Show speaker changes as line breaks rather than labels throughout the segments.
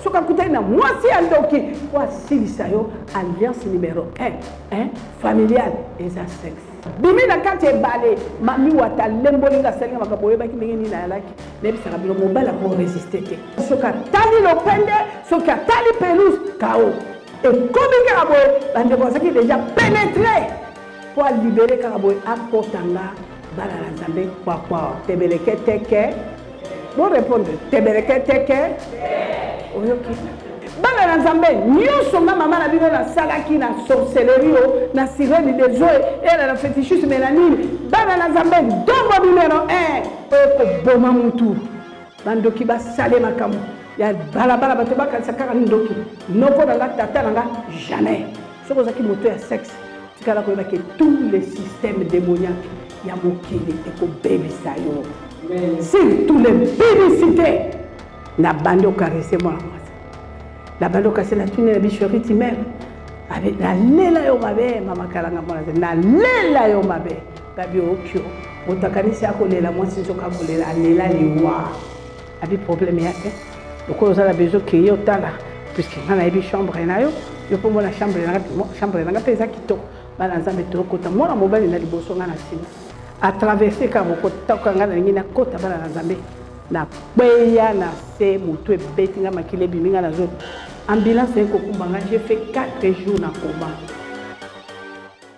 soki akutani na mwasi ya ndoki po asilisa yo alliance numero 1 hein? familiale eza sex bimi na kati ebale mami wata alemboli nga asalinga makambo oyebaki ndenge nini ayalaki nayebisaka bino mobali akoresiste te soki atali lopende soki atali pelouse kao ekomi kaka boye bandeko azalaki deja penetre po alibere kaka boye akota nga bana na nzambe kwakwa tebeleke teke borepondre tebeleke teke oyoki bana na nzambe nyonso nga mama na bino nasalaki na sorcellerie o na sirene des oe ela na fetichus me na nini bana na nzambe ndombo numero 1 oyo koboma mutu bandoki basale makambo ya balabala bato bakanisa kaka ndoki noko na nga tata na nga jamais soki ozalaki moto ya sexe tikala koyeba ke tout le système démoniaque ya mokili ekobebisa yo surtout le publicité na bandi okarese mwana mwasi na bandi okasi na tuni na bishoriti meme nalela yo mabe mama kalanga mwana te nalela yo mabe gabi okio otakanisi akolela mwasi nzoka akolela alela liwa abi problème ya te lokola oza na besoin keye otala puisque nga nayebi chambre na yo yo mpo mona chambre na nga mpe eza kitoko bana nzambe tokota mwana mobali na liboso nga na nsima atraverse kaka mokotaka nga nalingi nakota bana na nzambe na kweya na se motu ebeti nga makili ebimi nga na zoto ambulance ekokumba nga je fait 4 jours na koma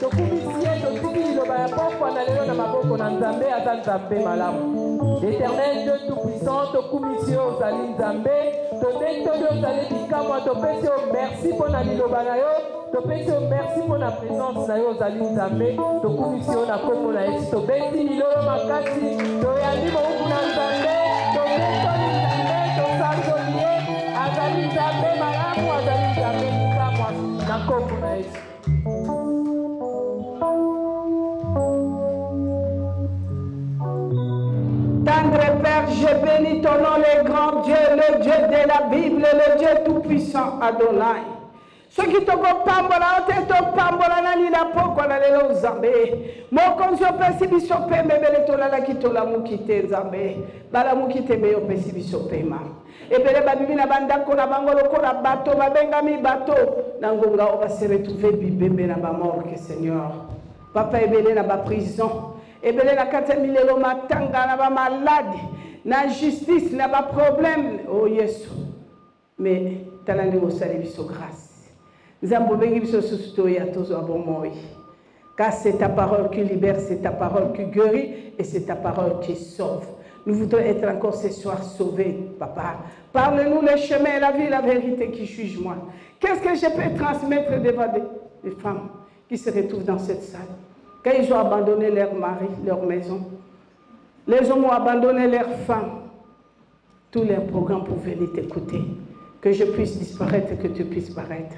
Tokumisi ye, totiki liloba ya pokwa na lelo na maboko na Nzambe, aza Nzambe malamu. Eternel Dieu tout puissant, tokumisi yo ozali Nzambe, tobetoli ozali bikamwa, topesi yo merci mpo na liloba na yo, topesi yo merci mpo na présence na yo ozali Nzambe, tokumisi yo na nkombo na Yesu, tobeti milolo makasi, toyambi mowuku na Nzambe, tobetoli Nzambe, tosanzoli ye, azali Nzambe malamu, azali Nzambe bikamwa na nkombo na Yesu.
Tendre Père, je bénis ton nom, le grand Dieu, le Dieu de la Bible, le Dieu tout-puissant, Adonai. soki tokopambola yo te topambola nani na pokwa na lelo nzambe mokonzi opesi biso mpembe ebele tolalaki tolamuki te nzambe balamuki te mbe opesi biso mpema Ebele babimi na bandako na bango lokola bato babengami bato na ngonga oyo base retrouve bibembe na bamorke seigneur papa ebele na baprison ebele na kati ya milelo matanga na bamaladi na justice na baproblème o oh yesu mais tala ndenge osali biso grâce nzambe obengi biso susu toya tozwa bomoi car c'est ta parole qui libère, c'est ta parole qui guérit et c'est ta parole qui sauve. Nous voudrons être encore ce soir sauvés, papa. Parle-nous le chemin, la vie, la vérité qui juge moi. Qu'est-ce que je peux transmettre devant les femmes qui se retrouvent dans cette salle quand ils ont abandonné leur mari, leur maison. Les hommes ont abandonné leur femmes. Tous les programmes pour venir t'écouter. Que je puisse disparaître, que tu puisses paraître.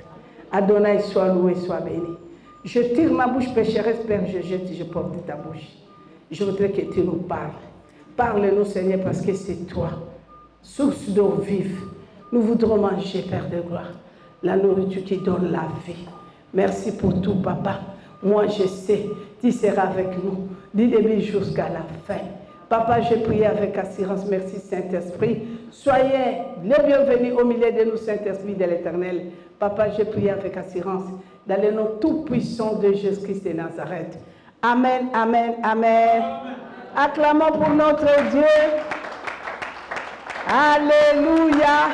Adonai sois loué, sois béni. Je tire ma bouche pécheresse, Père, je jette, je porte ta bouche. Je voudrais que tu nous parles. Parle-nous, Seigneur, parce que c'est toi, source d'eau vive. Nous voudrons manger, Père de gloire, la nourriture qui donne la vie. Merci pour tout, Papa. Moi, je sais il sera avec nous du début jusqu'à la fin. Papa, j'ai prié avec assurance. Merci Saint-Esprit. Soyez les bienvenus au milieu de nous, Saint-Esprit de l'Éternel. Papa, j'ai prié avec assurance dans le nom tout-puissant de Jésus-Christ de Nazareth. Amen, amen, amen, amen. Acclamons pour notre Dieu. Alléluia.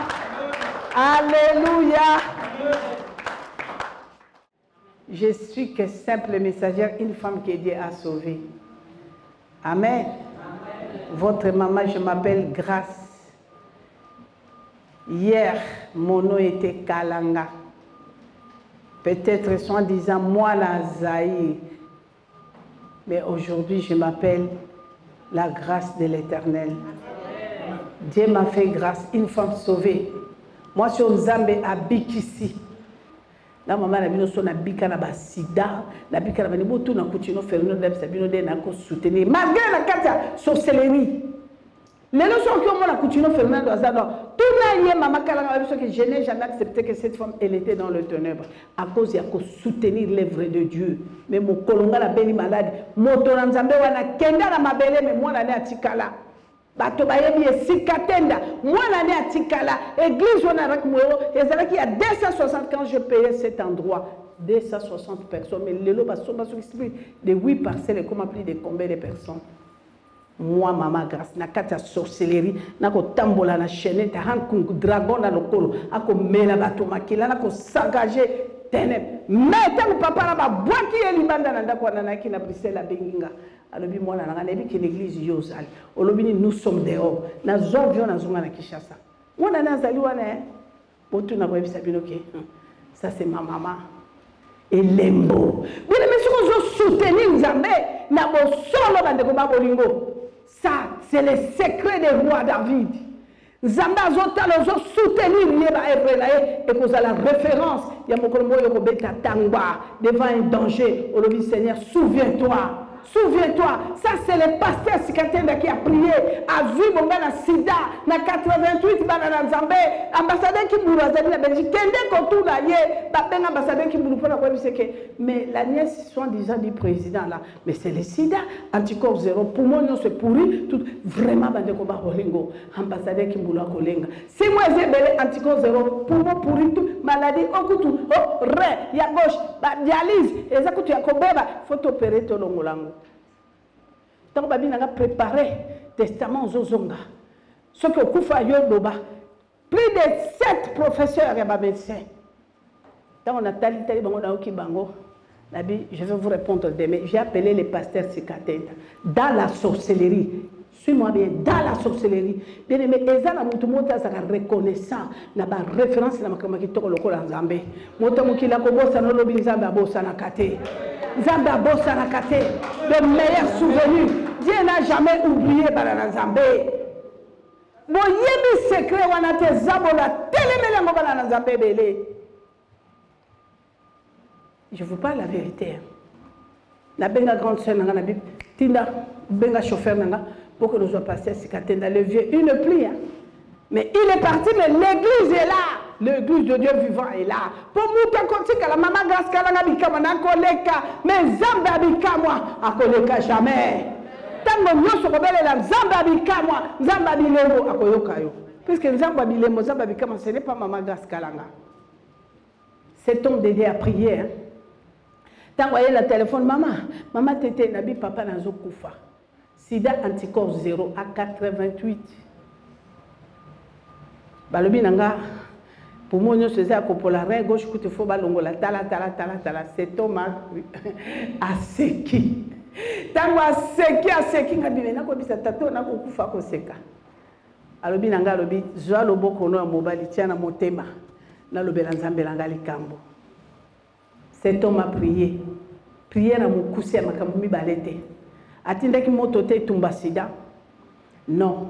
Alléluia. Je suis que simple messagère, une femme que Dieu a sauvée. Amen. Votre maman, je m'appelle Grâce. hier mono ete kalanga peut-être soit disant mwana zaïre mais aujourd'hui je m'appelle la grâce de l'éternel dieu m'a fait grâce une femme sauvée moi sur nzambe abikisi na mama na bino so nabika na basida nabika na bani botuna kutino ferino nabisa bino nde nakosoutenir malgré na kati ya sorcellerie lelo soki omona kutino fernando aza don tuna ye mama kalanga bayebi soki je n'ai jamais accepté que cette femme elle était dans le ténèbre à cause ya kosoutenir l'œuvre de dieu mais mokolo nga nabeli maladi moto na nzambe wana kenda na mabele me mwana ne atikala bato bayebi esika tenda mwana ne atikala église wana rak moyo ezalaki ya 275 je paye cet endroit 260 personnes mais lelo basomba soki spirit de 8 parcelle ekoma plus de combien de personnes mwa mama grace na kati ya sorcellerie nakotambola na chainete hankung dragon na lokolo akomela bato makila nakosagage tene me ntango papa na babwaki ye libanda na ndako wana nayaki na bruxelles abengi nga alobi mwana na ngai nayebi ke na eglise yo ozali olobi nini nous sommes dehors nazwa avion nazonga na kinshasa mwana na azali wana eh? botuna boyebisa bino ke hmm, ça c'est ma maman elembo bino mpe soki ozosoutenir nzambe na bosolo bandeko ba bolingo ça c'est le secret de roi david nzambe azotala ozosoutenir ye baevre na ye ekozala référence ya mokolo moko yo kobeta tangba devant un danger olobi seigneur souviens toi Souviens-toi, ça c'est le pasteur Sikatenda qui a prié, a vu mon gars sida, na 88 bana na Nzambe, ambassadeur Kimbulu azali na Belgique, kende kotuna ye, babenga ambassadeur Kimbulu pona koyebisa ke, mais la nièce soit disant du président là, mais c'est le sida, anticorps zéro, poumon non se pourri, tout, vraiment bande ko ba holingo, ambassadeur Kimbulu akolenga, Si moi eza ebele anticorps zero poumon pourri tout maladie oyo kutu oh, rein ya gauche ba dialyse eza kutu ya kobeba fo topere tolongola yango ntango babinanga prépare testament ozozonga soki okufa yo loba plus de sept professeur ya bamédecin Tango na tali tali bango na oki bango na bi je vais vous répondre demain j'ai appelé le pasteur Sikatenda dans la sorcellerie suis-moi bien dans la sorcellerie bien aimé eza na mutu mota azaka reconnaissant na ba référence na makambo kitoko lokola Nzambe moto mokila kobosa no lobi Nzambe abosa na kate Nzambe abosa na kate le meilleur souvenir Dieu n'a jamais oublié bana na Nzambe Boyebi secret wana te zabola telemeli yango bana na nzambe ebele je vous parle la vérité nabenga grande soeur na nga na bible tinda benga chauffeur na nga mpo ke nozwa pasi ya sika te na le vieux il ne plie hein? mais il est parti mais l'église est là l'église de dieu vivant est là mpo moto akotikala mama grace kalanga bikamwa nakoleka mais nzambe ya bikamwa akoleka jamais Tango nyoso kobelela Nzambe ya bikamwa, Nzambe ya bilembo akoyoka yo. Puisque Nzambe ya bilembo, Nzambe ya bikamwa, ce n'est pas Mama Grace Kalanga. Cet homme d'aider à prier. Hein? Tango aye na téléphone, mama, mama tete, nabi papa nazo kufa. Sida anticorps 0 à 88. balobi na nga poumon nyonso eza ya kopola rein gauche kutu fo balongola tala tala tala tala setoma aseki ntango aseki aseki nga bile nakobisa tato nakokufa koseka alobi na ngai alobi zwa loboko no ya mobali tia na motema nalobela nzambe na ngai likambo Cet homme a prié. Prière ya mokuse ya makambo mibale te. Atindaki moto te etumba sida. Non.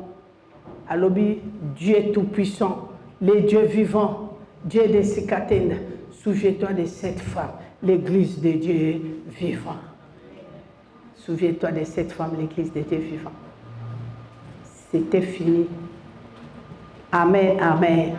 Alobi Dieu tout puissant, le Dieu vivant, Dieu de Sikatenda, souviens-toi de cette femme, l'église de Dieu vivant. Souviens-toi de cette femme, l'église de Dieu vivant. C'était fini. Amen, amen.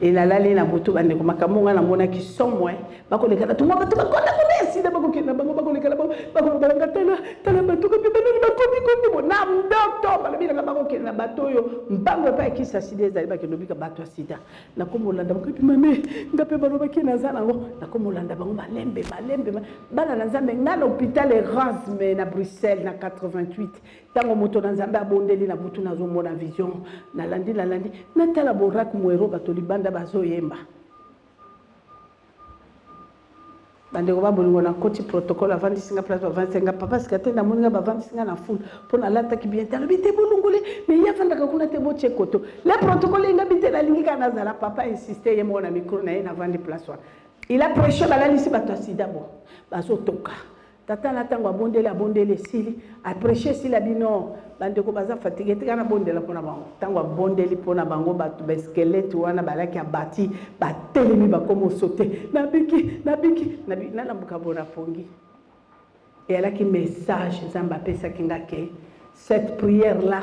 Et la la la butu bande ko makambo nga na mona ki somo eh bako le kala tuma batu bako na kona sida bako ki na bango bako le kala bako bako banga tala tala batu ko bibana na ko bi ko bo na mdoto bala bi na bako ki na bato yo mbango pa ki sa sida ezali ba ke lobi ka bato sida nakomolanda bango epi mame nga mpe balobaki naza nango nakomolanda bango malembe malembe bana na nzambe nga na hôpital erasme na bruxelles na 88 ntango moto na nzambe abondeli na butu nazomona vision nalandi nalandi natala borak moero bato libanda bazoyemba bandeko ba bolingo nakoti protocole avandisi nga place bavandisi nga papa sika te namoni nga bavandisi nga na fule mpo nalataki bien te alobi te bolongole me ye afandaka kuna te botye koto le protocole engabi te nalingi kaka nazala papa insiste ye moko na mikro na ye navandi place wana il a prêche balalisi bato ya sida bo bazotoka tata na ntango abondeli abondeli esili apreche esili abi non bandeko baza fatigue tika nabondela mpo na bango ntango abondeli mpo na bango bato baeskelete wana balaki abati batelemi bakomoso te nabiki nabiki nalamuka bona pongi eyalaki message nzambe apesaki nga ke cette prière là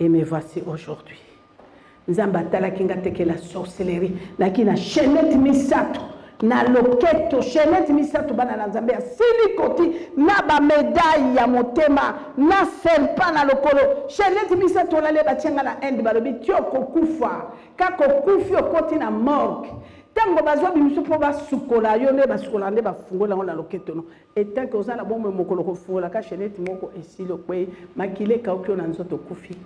et me voici aujourd'hui nzambe atalaki nga teke la sorcellerie naki na chainete misato na loketo chainete misato bana na nzambe ya silikoti na bamedaille ya motema na serpa na lokolo chainete misato olale batya nga na inde balobi ti okokufa kaka okufi okoti na morgue ntango bazwa bimiso mpo basukola yo nde basukola nde bafungola yango na loketo no etant que oza na bomoi mokolo kofungolaka chenete moko esili okwei makila ekauki yo na nzoto okufi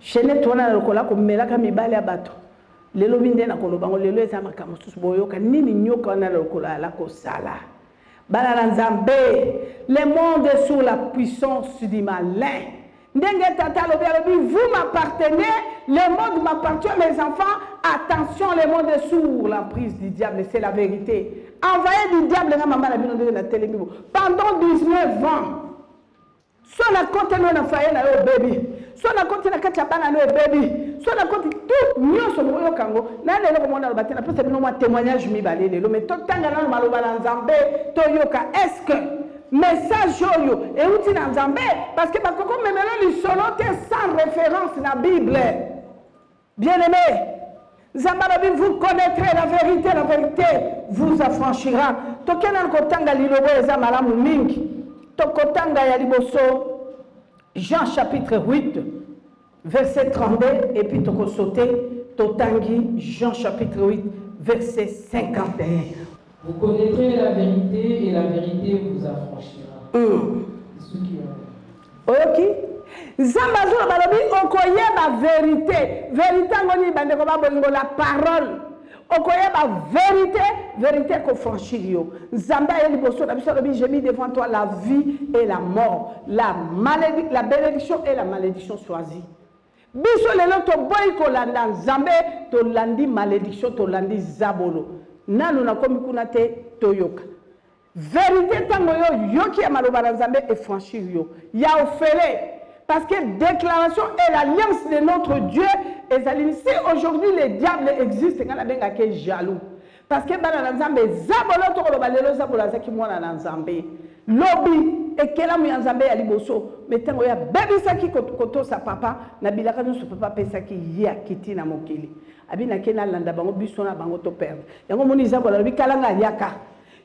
chenete wana lokola komelaka mibale ya bato lelo minde nakoloba yango lelo eza makambo mosusu boyoka nini nyoka wana lokolo ayala kosala bana na nzambe le monde est sur la puissance du malin ndenge tata alobi alobi vous m'appartenez le monde m'appartient mes enfants attention le monde est sous l'emprise du diable c'est la vérité envoyé du diable nga mama na bino ndenge natelemi bo pendant 19 ans so nakoteli yo na faye na yo obebi so nakoti na kati ya bana na yo obebi so nakoti tout nyonso bokoyoka yango na lelo komona aloba te napesa bino mwa témoignage mibale lelo mai totanga nano maloba na nzambe toyoka est ce que Message oyo euti na Nzambe parce que bakoko memelo lisolo te sans référence na Bible. Bien-aimé, Nzambe alobi vous connaîtrez la vérité, la vérité vous affranchira. Tokenda kotanga liloba eza malamu mingi. Tokotanga ya liboso Jean chapitre 8 Verset 32 et puis toko sauter totangi Jean chapitre 8 verset 51.
Vous connaîtrez la vérité et la vérité vous affranchira.
Mm. oyoki nzambe azoloba balobi okoyeba verité verité yango nini bandeko babolingo la parole okoyeba verite verite ekofranchir yo nzambe aye liboso na biso alobi j'ai mis devant toi la vie et la mort la, maledi, la bénédiction et la malédiction choisie biso lelo toboyi kolanda nzambe tolandi malédiction tolandi zabolo nanu nakomi kuna te toyoka Verite ntango yo yoki ya maloba na Nzambe e franchir yo ya ofele parce que déclaration et l'alliance de notre Dieu ezali si aujourd'hui le diable existe ngai nabengaki jaloux parce que bana na Nzambe eza bolo tokoloba lelo eza bolo azaki mwana na Nzambe lobi ekelamu ya nzambe ya liboso me ntango ye abebisaki kotosa papa na bilaka nyonso papa apesaki ye akiti na mokili abi nake nalanda bango biso na bango toperde yango omoni izabolo alobi kalanga ayaka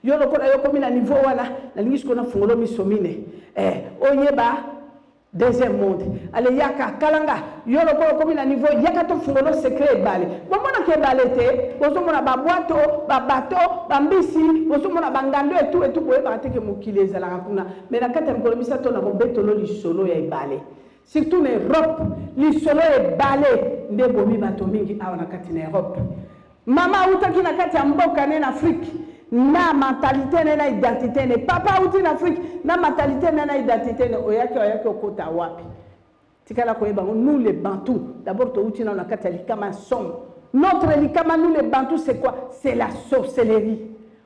yo lokola yo okomi na niveau wana nalingi sikoyo nafungolo miso mine eh, oyeba deuxième monde ale yaka kalanga yo lokola okomi na niveau yaka tofungolo secret ebale bomonaka ebale te bozomona babwato babato bambisi bozomona bangando etu etu boyebaka teke mokili ezalaka kuna mai na kati ya mikolo misato na kobetolo lisolo ya ebale surtout na europe lisolo ebale nde ebomi bato mingi awa na kati na europe mama autaki na kati ya mboka ne na afrike na mentalite ne na identité ne papa auti na afrike na mentalite ne na identité ne oyaki oyaki okota wapi tikala koyeba yango nous les bantous d'abord touti nano na kati ya likama ya somo notre likama nous les bantous c'est quoi c'est la sorcellerie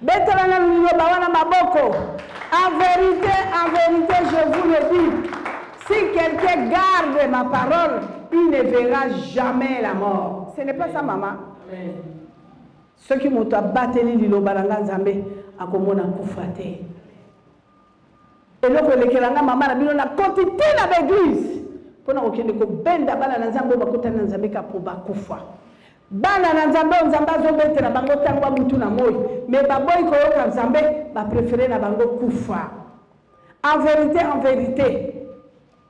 Betela nanu liloba wana maboko. En verite, en verite, je vous le dis, si quelqu'un garde ma parole, il ne verra jamais la mort. Ce n'est pas ça, maman.
Ce
qui m'a battu, liloba na nzambe, akomona kufa te. eloko elekela nga mama na bino nakoti te na baeglise mpo na kokende kobenda bana na nzambe oyo bakotani na nzambe kaka mpo bakufa bana na nzambe oyo nzambe azobetela bango ntango ya mutu na moi me baboyi koyoka nzambe baprefere na bango kufa en verite en verite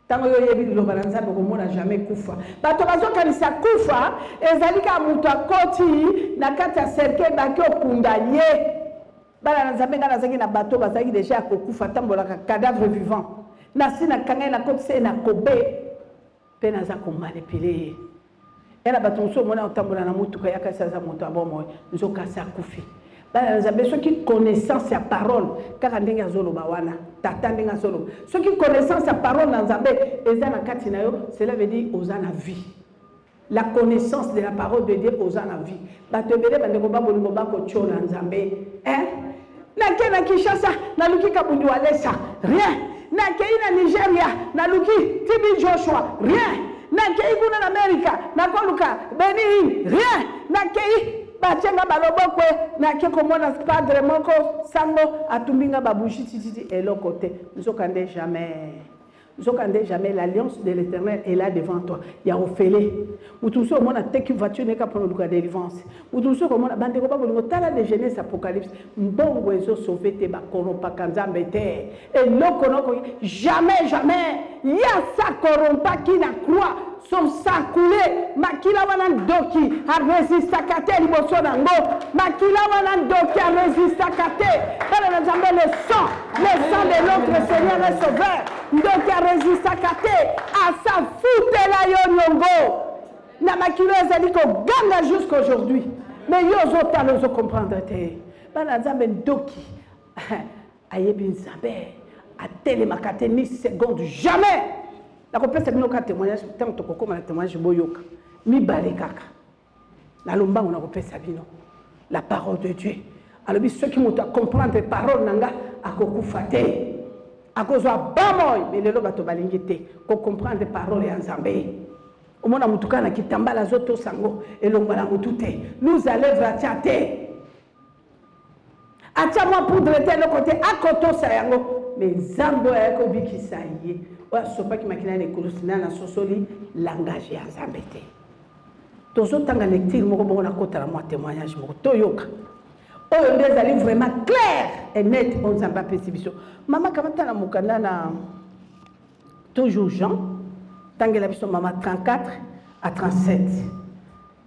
ntango yo oyebi liloba na nzambe okomona jamais kufa bato bazokanisa kufa ezali kaka moto akoti na kati ya cercueil baki okunda ye bana na nzambe ngai nazalaki na bato bazalaki deja ya kokufa atambolaka cadavre vivant nasi nakangai nakotisa ye na kobe mpe naza komanipile ye yana bato mosusu omoni akotambola na motuka yaka esi aza moto ya bomoi nzoka asi akufi bana na nzambe soki connaissance ya parole kaka ndenge azoloba wana tata ndenge azoloba soki connaissance ya parole na nzambe eza na kati na yo cela veut dire oza na vie la connaissance de la parole de dieu oza na vie bato ebele bandeko babolingo bakotyola nzambe eh? nake na kinshasa naluki kabundi walesa rien nakei na nigeria naluki tb joshua rien nakei kuna na amerika nakoluka benin rien nakei batye nga balobokwe nake komona padre moko sango atumbi nga babushi tititi eloko te nzoka nde jamais nzokande jamais l'alliance de l'éternel est là devant toi ya ofele moto mosusu omona teki voiture neka mpona oluka délivrance moto mosusu okomona bandeko babolingo tala de genèse apocalypse mbongo ezosauve te bakorompaka nzambe te eloko noko jamais jamais ye asa korompaki na croix son sang coule makila wana ndoki aresistaka te liboso na yango makila wana ndoki aresistaka te bana na nzambe le sang le sang de notre seigneur et sauveur ndoki aresistaka te asafutela yo niongo na makila ezali koganga jusqu'aujourd'hui mais yo ozotala ozocomprendre te bana nzambe ndoki ayebi nzambe atelemaka te ni seconde jamais nakopesa bino kaka témoignage ntango tokokoma na témoignage boyoka mibale kaka na lombango nakopesa bino la parole de dieu alobi soki moto acomprendre parole na nga akokufa te akozwa bamoi me lelo bato balingi te kocomprendre parole ya nzambe omona motu kaka na kitambala azotosa yango elongwa na motu te nous alevratia te atya mwa poudre te eloko te akotosa yango me nzambe oyo ayaki kobikisa ye oyo asopaki makila na ekulusi na nasosoli langage ya nzambe te tozotanga lecture moko bongo nakota na mwa témoignage moko toyoka oyo nde ezali vraiment claire et net oyo nzambe apesi biso mama kamata na mokanda na toujours jean tangela biso mama 34 à 37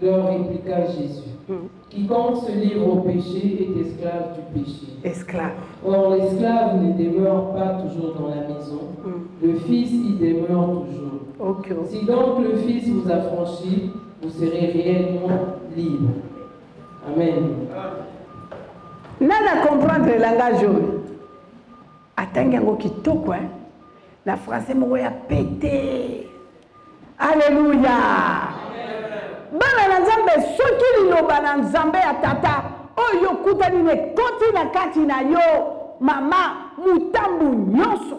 leur répliqua Jésus. Mm. Quiconque se livre au péché est esclave du péché.
Esclave.
Or, l'esclave ne demeure pas toujours dans la maison. Mm. Le Fils y demeure toujours. Si donc le Fils vous a franchi, vous serez réellement libre. Amen.
nana comprendre langage oyo atangi yango kitoko hein? na français moko ya pete aleluya bana na nzambe soki liloba na nzambe ya tata oyo okutani na ekoti na kati na yo mama motambo nyonso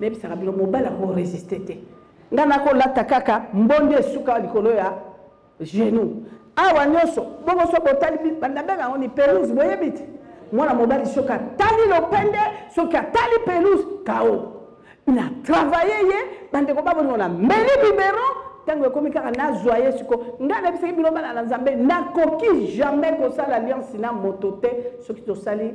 nayebisaka bino mobali yango resiste te ngai nakolata kaka mbonde esuka likolo ya genou awa nyonso bongo so botali bandabenga yango ni pelouse boyebi te mwana mobali soki atali lopende soki atali pelouse kao na travaille ye bandeko babolingo na meli biberon ntango ekomi kaka nazwa ye siko ngai nayebisaki bino bana na nzambe nakoki jamais kosala alliance na moto te soki tosali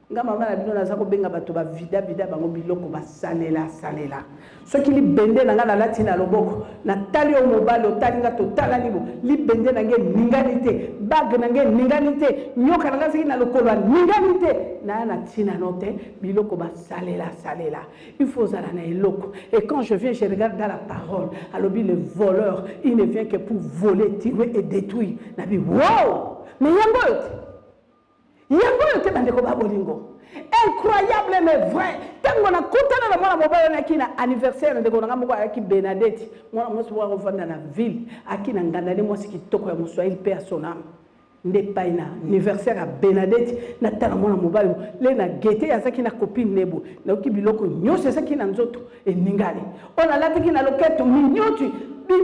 nga mama na bino naza kobenga bato bavida vida bango biloko basalela salela soki libende na nga nalati na loboko natali oyo mobali otali nga totalani bo libende na nga eningani te bage na nga eningani te nyoka na nga soki na lokolo aningani te naya na ntina no te biloko basalela salela il faut ozala na eloko et quand je viens je regarde dans la parole alobi le voleur il ne vient que pour voler tirer et détruire nabi wow mais yango oyo te yango oyo te bandeko ba bolingo incroyable mais vrai ntango nakutana na mwana mobali wana aki na anniversaire na ndeko na ngai moko ayaki benadeti mwana mwasi moko akofanda na ville aki na nganda nde mwasi kitoko ya moswahili mpe ya soname nde epai na anniversaire ya benadeti natala mwana mobali le na gete azaki na copine nebo nayoki biloko nyonso ezaki na nzoto eningani oyo nalataki na loketo minyoti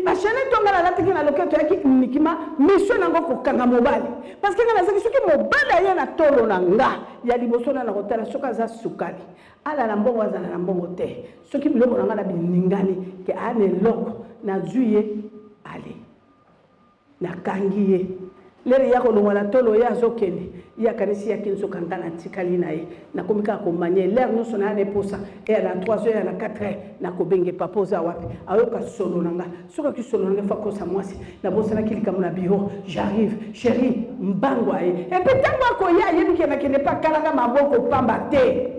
bachanete to ngai nalataki na loketo yaki unikima misio na yango kokanga mobali parce que ngai nazaki soki mobali aye na tolo na nga ya liboso na na kotala soki aza sukali ala na mbongo azala na mbongo te soki biloko na ngai na biningani ke aa na eloko nazwi ye ale Nakangi ye. Lere ya kolongwa na tolo ye azokende. Ye akanisi ya kinsoka nga natikali na ye. Nakomi kaka komania ye. Lere nyonso naya na eposa. Eya na 3 heures, eya na 4 heures. Nakobenge papa oza wapi? Ayoka solo na nga. Soki ayoki solo na nga faut akosa mwasi. Nabosanaki likambo na bureau. J'arrive. Cherie, mbangu aye. Epuis tango akoya ayebi ke nakende epa kala nga maboko pamba te.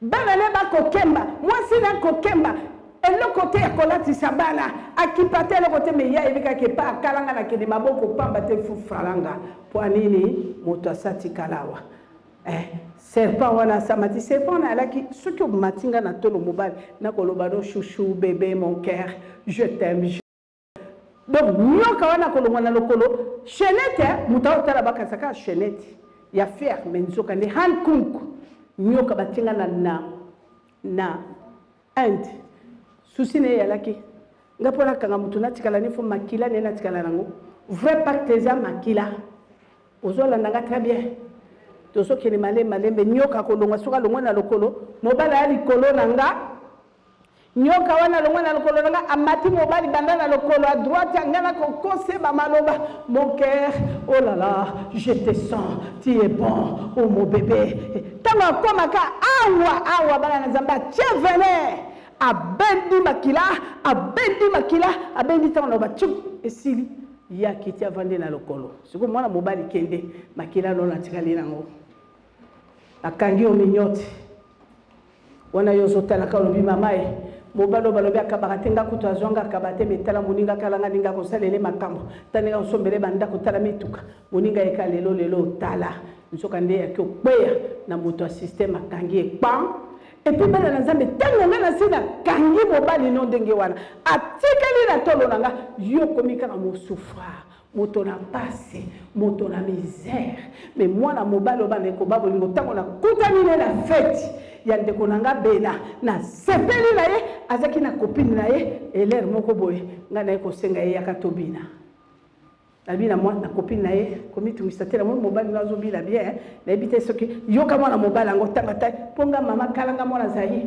Bana naye bakokemba, mwasi naye akokemba, eloko te ya kolatisa bana akipa te eloko te me ye ayebi kaka epa akalanga na kende maboko pamba te fu falanga mpo nini moto asatikalawa eh, serpent wana asamati serpent wana alaki soki omati nga na tolo mobali nakoloba no chouchou bebe mon cœur je t'aime donc nyoka wana kolongwa na lokolo chenete moto aotala bakanisa kaka chenete ya fer me nzoka nde han kunk nyoka batinga na, na, na inde susi na ye yalaki nga mpo nakanga moto natikala nefo makila nde natikala nango vrai pacte eza makila ozolanda nga très bien tozokende malembe malembe nyoka kolongwa soki alongwa na lokolo mobala ya likolo na nga Nyoka wana alongwe na lokolo na nga, amati mobali banda na lokolo a droite ya nga, nakokose ba maloba mon cœur, oh la la, je te sens, tu es bon, oh mon bébé. Ntango akomaka awa awa, bana na Nzambe atie venin, abendi makila, abendi makila, abendi ntango naloba tchum, esili ye akiti avandi na lokolo. Sikoyo mwana mobali kende, makila lola atikali nango, akangi yo minyote wana yo ozotalaka olobi mama e mobali oyo balobi akabaka te nga kutu azwa nga akaba te metala moninga kala nga ndenge akosalele makambo ta ndenge akosombele bandako tala mituka moninga ye ka lelo lelo otala nzoka nde yaki okweya na moto ya systeme akangi ye kpam epuis bana na nzambe ntango nga nasi nakangi mobali no ndenge wana atikali na tolo na nga yo okomi kaka mosufrare moto na mpasi moto na misère me mwana mobali oyo bana ekoba bolingo ntango nakutani ne na feti ya ndeko na nga bela nasepeli na ye azalaki na kopini na ye elere moko boye ngai na ye kosenga ye yaka tobina nabi na mwana na kopini na ye komitungisa te namoni mobali no azobila bien nayebi te soki yoka mwana mobali yango tanga te mpo nga mama kala nga mwana azali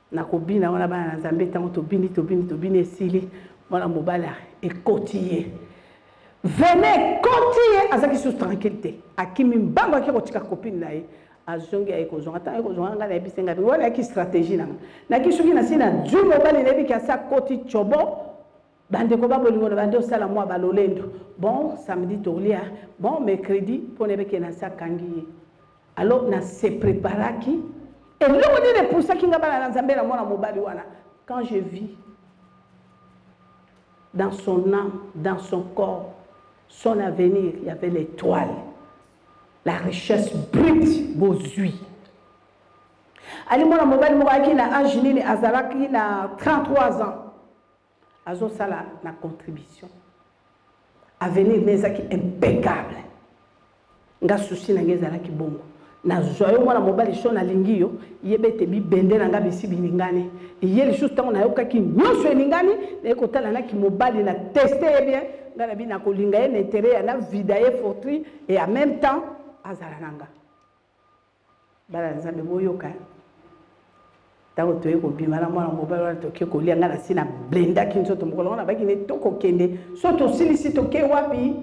na kobina wana bana na nzambe ntango tobini tobini tobini esili mwana mobali ekoti ye vene ekoti ye azalaki susu tranquille te akimi mbango ake kotika kopine na ye azongi aye kozonga ntango aye kozonga ngai nayebi se ngai wana yaki stratégie nanga naki soki nasi na zwi mobali nayebi kasi akoti cobo bandeko ba bolingo na bande osala mwa balolendo bon samedi tolia bon mercredi mpo na ebeke na sa kangi ye alors na se préparaki eloko nini epusaki nga bana na nzambe na mwana mobali wana quand je vis dans son âme dans son corps son avenir il y avait l'étoile la richesse brute bozwi ali mwana mobali moko ayaki na age nini azalaki na 33 ans azosala na contribution avenir na ezalaki impeccable nga susi na ngai ezalaki bongo nazwa yo mwana mobali so nalingi yo yeba ete bibende na ngai bisi bilingani ye lisusu ntango nayokaki nyonso elingani naye kotala na kimobali na teste ye bien ngai nabi nakolinga ye na intere ya na vida ye fortri e en même temps azala na ngai bana na nzambe boyoka ntango toye kobima na mwana mobali wana toke kolia ngai nasi na blendaki nzoto mokolo ngo nabaki ne tokokende so tosilisi toke wapi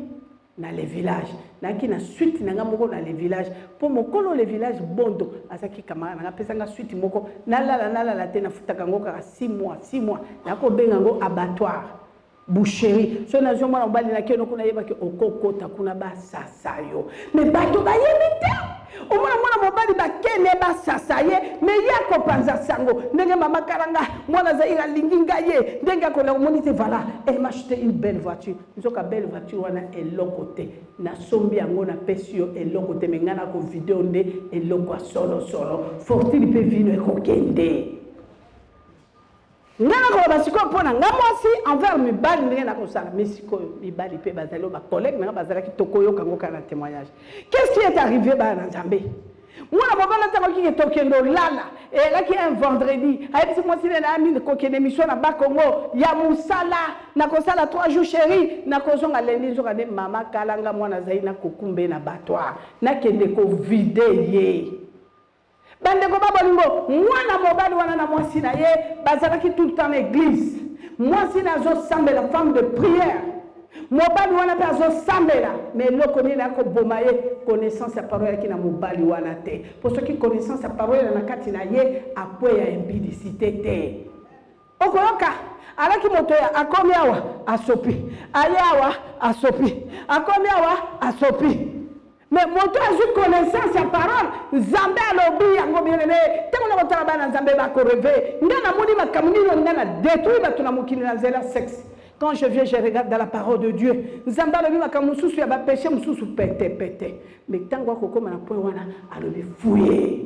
na le village nayaki na suite na ngai moko na le village mpo mokolo le village bondo azalaki kamara na ngai apesa ngai suite moko nalala nalala te nafutaka yango kaka 6 mois 6 mois nakobenga yango abattoir boucherie soki nazwi mwana mobali na keno kuna yebaki okokota kuna basasa yo me bato bayebi te omona mwana mobali bakene basasa ye me ye akopanza sango ndenge mama kalanga mwana zaire alingi ngai ye ndenge akolela komoni te vala emachete une belle voiture nzoka belle voiture wana eloko te nasombi yango napesi yo eloko te me ngai nakovideo nde eloko ya solosolo fortune mpe vino ekokende ngai nakoloba sikoyo mpo na ngai mwasi envers mibali ndenge nakosala mi sikoyo mibali mpe bazali oyo bacollègue nanga bazalaki tokoyoka yango kaka na témoignage qu'est ce qui est arrivé bana na nzambe mwana mobali ntango akike tokende olala eyalaki un vendredi ayebisi mwasi nene amini kokende misio na bakongo ya mosala nakosala trois jours chéri nakozonga lendi nzoka nde mama kalanga mwana azali nakokumbe na batoire nakende kovide ye bandeko ba bolingo mwana mobali wana na mwasi na ye bazalaki tout le temps na église mwasi na azosambela femme de prière mobali wana mpe azosambela ma eloko nini akoboma ye connaissance ya parole yaki na mobali wana te mpo soki connaissance ya parole na kati na ye akweya impudicité te okoyoka alaki moto ya akomi awa asopi aye awa asopi akomi awa asopi Mais moto azwi connaissance ya parole nzambe alobi yango bienene ntango na kotala bana nzambe bakoreve ngai namoni makambo nino ngai na detruit bato na mokili na nzela sexe Quand je viens, je regarde dans la parole de Dieu. Nzamba alobi makambo mosusu ya bapeshe mosusu pete pete. Mais ntango akokoma na point wana alobi fouye.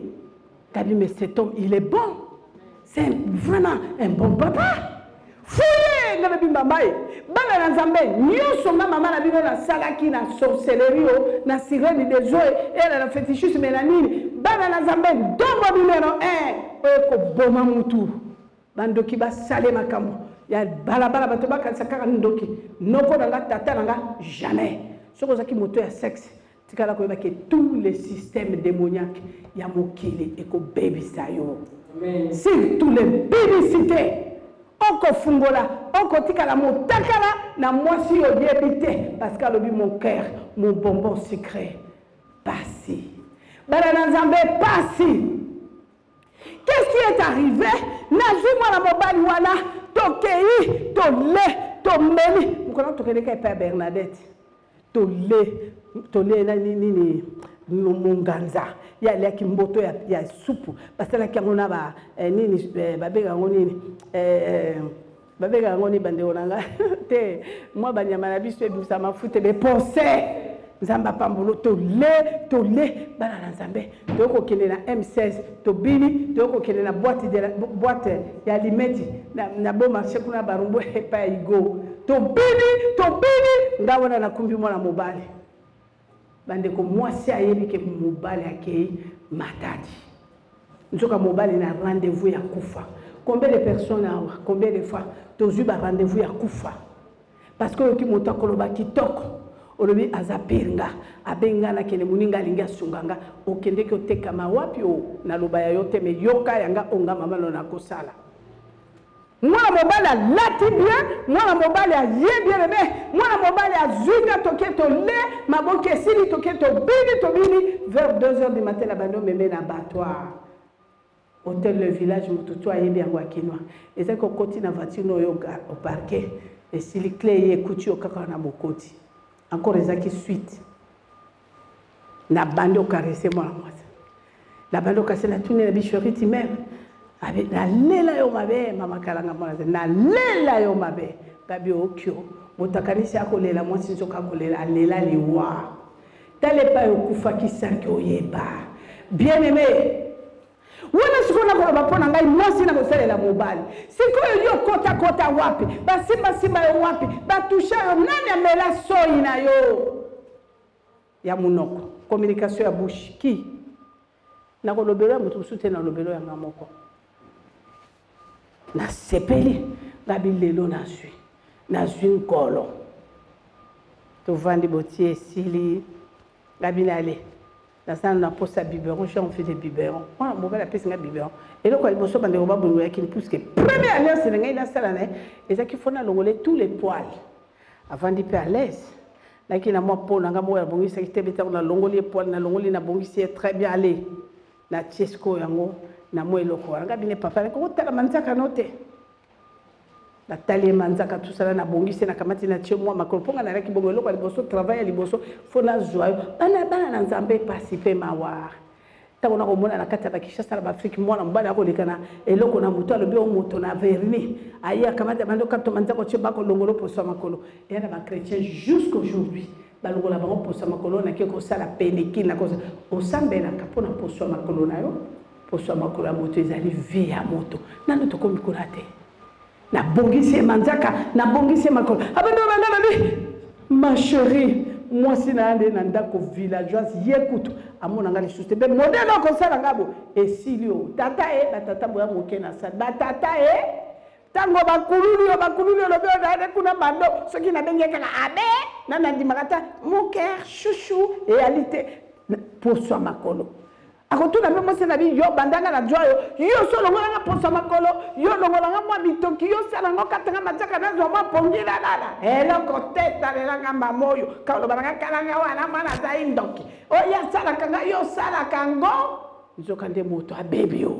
Tabi, mais cet homme, il est bon. C'est vraiment un bon papa. Fouillez, nga nabi mamaye. Bana na Nzambe, nyoso nga mama na bino na salaki na sorcellerie o, oh, na sirène des eaux, et na fétichisme mais na nini. Bana na Nzambe, dombo numero 1. Oyo ko boma mutu. Bandoki ba sale makambo. Ya balabala bato bakanisa kaka ndoki. Noko na nga tata na nga jamais. Soki ozaki moto ya sexe tikala koyeba ke tout le système démoniaque ya mokili ekobebisa yo surtout le publicité okofungola okotikala motakala na mwasi yo oyebi te parce que alobi mon cœur mon bonbon secret pasi bana na nzambe pasi qu'est-ce qui est arrivé nazwi mwana mobali wana tokei tole tomeli mokolo tokendeka epai ya bernadette tole tole na nini monganza ye aliaki mboto ya, ya supu basalaki yango na ba eh, nini eh, babenga yango nini eh, eh, babengaka yango ni bandeko na nga te mwa banyama na biso ebimisa mafuta ebe pose nzambe apambolo tole tole bana na nzambe toyei kokende na m16 tobimi toyei kokende na boite ya limeti na bo marché kuna barumbu epa ya igo tobimi tobimi nga wana nakumbi mwana mobali bandeko mwasi ayebi ke mobali akei matadi nzoka mobali na rendez-vous ya kufa combien de personnes awa combien de fois tozwi ba rendez-vous ya kufa parce que oyoki moto akoloba kitoko olobi aza peringa abenga na kende moninga alingi asunga nga okendeki otekama wapi o naloba ya yo te me yoka yanga onga mama no nakosala mwana mobali alati bien mwana mobali aye bien bebe mwana mobali azwi nga toke tole maboki esili toke tobini tobini vers 2 heures du matin na bando meme na batoire Hotel le village mutu tu ayebi yango ya kinois ezali kokoti na voiture na oyo oparke esili cle ye ekuti yo kaka na bokoti encore ezalaki suite na bandi okarese mwana mwasi na bandi okasi natuni na bishoriti meme nalela yo mabe mama kalanga mwana te nalela yo mabe gabi okio moto akanisi akolela mwasi nzoka akolela alela liwa tala epai okufaki sanke oyeba bien aime wana sikoyo nakoloba mpo na ngai mwasi na kosalela mobali sikoyo yo kotakota wapi basimbasimba yo wapi batusha yo nani amela soi na yo ya monoko communication ya bushi ki nakolobelo ya moto mosusu te nalobelo ya nga moko nasepeli nga bilelo nazwi nazwi nkolo tovandi botie esili nga binale nasana na mposa biberon j'ai envie de biberon mwana mobali apesi nga biberon eloko ya liboso bandeko babongoyaki puisque premier alliance na ngai nasala na ye ezaki fo nalongole tous les poils avandi mpe à l'aise naki na mwa po na ngai moko nabongisaki te betango nalongoli ye poil nalongoli nabongisi ye très bien ale natie sikoyo yango na mwa eloko wana ngai bine papa naki kotala manzaka no te natali ye manzaka tusala nabongisi nakamati natie mwa makolo mpo ngai nalaki bongo eloko ya liboso travail ya liboso fo nazwa yo bana bana na nzambe mpasi mpe mawar ntango nakomona na kati ya bakishasa na baafrike mwana mobali akoleka na eloko na moto alobi o moto na verni aye akamati ya bando kapto manza kotie bakolongola oposo ya makolo eya na bachrétien jusqu'aujourd'hui balongola bango poso ya makolo nake kosala pelekile na kosa osambelaka mpo na poso ya makolo na yo poso ya makolo ya moto ezali vie ya moto nano tokomi kuna te nabongisi ye manzaka nabongisi ye makolo abandobanda babi ma cherie mwasi na ya nde na ndako villageoise ye kutu amona nga lisusu te mpe modele okosala nga bo esili o tata e batata boya moke na sali batata e ntango bakululi yo bakululi olobi oyo nayade kuna bando soki nabengi ye kaka abe na nandimaka ata moker chouchou eyali te poso ya makolo akotuna mpe mwasi na bi yo bandanga na jwa yo yo so longola nga posa makolo yo longola nga mwa mitoki yo sala ngo kata nga mataka nazwa mwa pongi lalala eloko te talela nga mama oyo kaloba na nga kala nga wana mwana azali ndoki oyo asalaka nga yo osalaka ngo nzoka nde moto abebi yo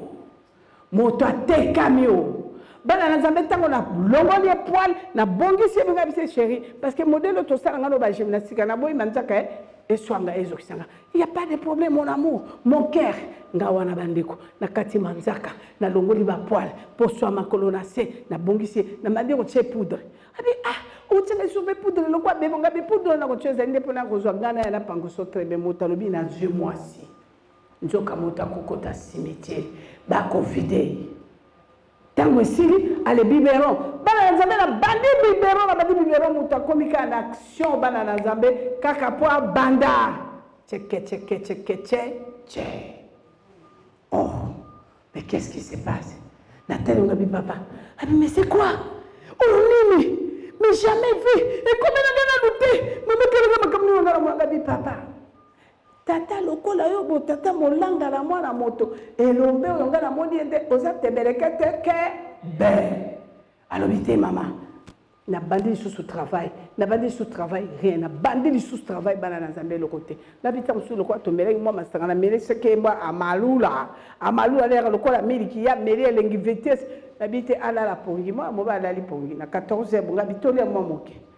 moto atekami o bana na nzambe ntango nalongoli ye poile nabongisi ye benga bise chéri parce que modele oyo tosala nga no bagymnastika naboyi manzaka eh, eswanga ezokisa nga ya pas de problème mon amour mon cœur nga wana bandeko na kati manzaka nalongoli bapoile mpo swa makolo na se nabongisi ye na mandi kotie poudre abi ah otyela lisusu mpe poudre eloko abebonga mpe poudre oyo nakotyo ezali nde mpo na kozwa ngai na ya napangoso trebe moto alobi nazwi mwasi nzoka moto akokota cimetiere bakovide ye ntango esili ale biberon bana na nzambe na bandi biberon na bandi biberon moto akomi kaka na action bana na nzambe kaka mpo abanda cekecekecekece ce oh mais qu'est ce qui se passe natali ngabi papa abi mais c'est quoi oyo oh, nini mais jamais vu ekomelanga nanu te mamakelanga makambo nini ongalamwangabi papa tata lokola yo bo tata molanga na mwana moto elombe oyo ngai namoni ye nde oza tebeleke te ke be alobi te mama nabandi lisusu travail nabandi lisusu travail rien nabandi lisusu travail bana na nzambe eloko te nabi ntango mosusu lokola tomelaki mwa masanga na mele seke mwa amalula amalula lere lokola miliki ya meli elengi vitesse nabi te alala pongi mwa moba alali pongi na 14 heure bonga bitoli ya mwa moke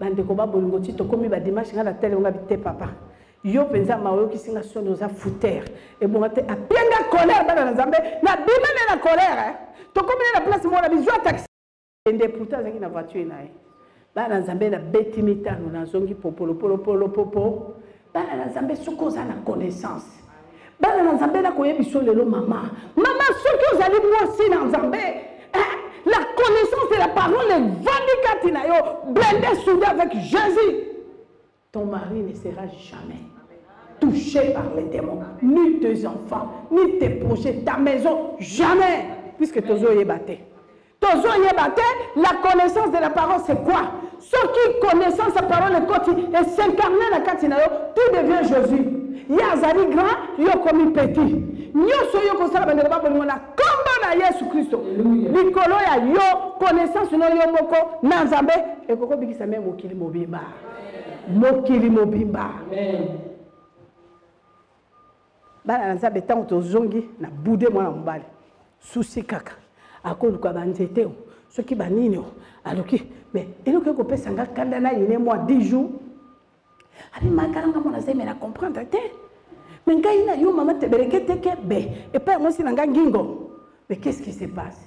bandeko ba bolingo ti tokomi ba dimanche nga na tele nga bite papa yo penza ma oyokisi nga soni oza fouter ebonga te apia nga colère bana na nzambe na bima nde na colère eh. tokomi nde na place moko na bizwa taxi ende pourtant azalaki na voiture na ye bana na nzambe na beti mitano nazongi popolopolopolopopo bana na nzambe soki oza na connaissance bana na nzambe nakoyebiso lelo mama mama soki ozali mwasi na nzambe eh, la connaissance de la parole evandi kati na yo blende soude avec jésus ton mari ne sera jamais touché par les démons ni tes enfants ni tes projets ta maison jamais puisque tozoyeba te tozo yeba te la connaissance de la parole c'est quoi soki connaissance ya parole ekoti esincarne na kati na yo tout devient jésus ye azali grand yo okomi petit nyonso oyo okosala bandeko babolingo na nkombo na yesu kristo likolo ya yo connaissance na yo moko na nzambe ekokobikisa me mokili mobimba mokili mobimba bana na nzambe ntango tozongi na bude mwana mobali susi kaka akoluka banzete o soki banini o aluki me eloko ekopesa nga kanda na yine mwa 10 jours abimaka nga mwana zemi na comprendre te me ngai na yo mama tebeleke teke be epai ya mwasi na ngai ngingo mais qu'est ce qui se passe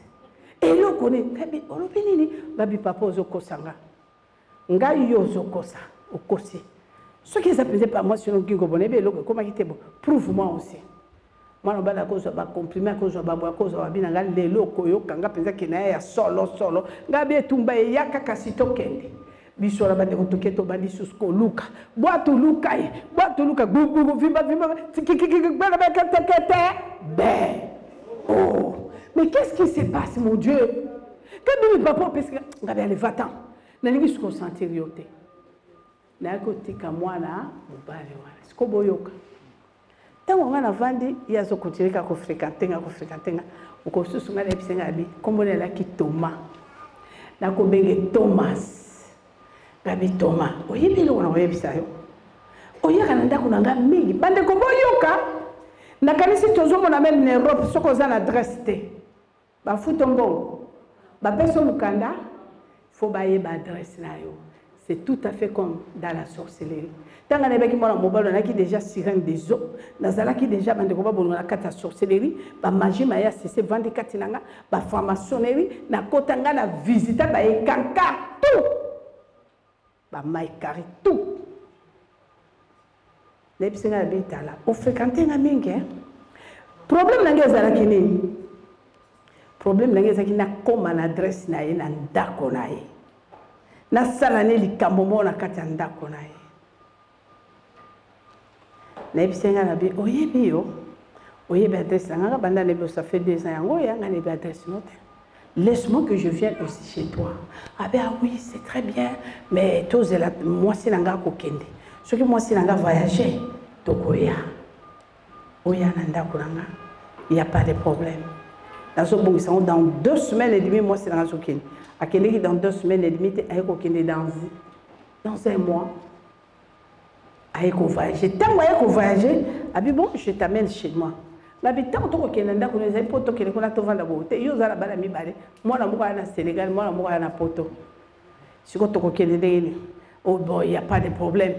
eloko nini olobi nini babi papa ozokosa nga ngai yo ozokosa okosi soki eza mpenza epa mwasi no gingo bona ebe eloko ekomaki te bo prouve moi aussi mwana mobali akozwa bacomplime akozwa baboye akozwa babi na ngai lelo okoyoka ngai mpenza ke na ya ya solo solo ngai bi etumba eya kaka si tokende biso na bandeko toke tobandi susu koluka bwa toluka ye bwa toluka gugugu vimbavimba tikikikikbalabaketekete be o oh. mais qu'est ce qui se passe mon dieu kabini papa opesika ngabe ale vatan nalingi siko sentir yo te nayaki kotika mwana mobali wana siko boyoka ntango ngai navandi ye azokontinue kaka kofrekante nga kofrekante nga okosusu ngai nayebisa ngai abi nkombo na elaki toma nakobenge thomas gabi toma oyebi eloko na koyebisa yo oyaka na ndako na ngai mingi bandeko boyoka nakanisi tozomona meme na europe soki oza na adresse te Bafuto mbongo. Bapeso mukanda, faut bayeba adresse na yo. C'est tout à fait comme dans la sorcellerie. Tanga na ebaki mwana mobali naki déjà sirène des eaux, nazalaki déjà bande ko ba bono na kata sorcellerie, ba magie maya sese vandi kati nanga, ba franc-maçonnerie, na kotanga na visita ba ekanka tout. ba Mike Carré tout nayebisi ngai nabi tala ofréquente nga mingi hein? problème na ngai ezalaki nini problème na ngai ezalaki nakoma na adresse na ye na ndako na ye nasala ne likambo moko na kati ya ndako na ye nayebisa nga na bi oyebi yo oyebi adresse na nga banda nayebi ça fait deux ans yango ya nga nayebi adresse no te laisse-moi que je vienne aussi chez toi abe ah oui c'est très bien mais tozela mwasi na nga akokende soki mwasi na nga voyage tokoya oya na ndako na nga ya pas de problème nazobongisa yango dans deux semaines et demi mwasi na nga azokende akendeki dans deux semaines et demi te aye kokende dans dans un mois aye kovoyage ntango aye kovoyage abi bon je t'amène chez moi nabi ntango tokokende ndako no ezali mpo tokende kuna tovanda boye te yo oza na bana mibale mwana moko aya na sénégal mwana moko aya na poto sikoyo tokokende ndenge nini oh bon ya pas de problème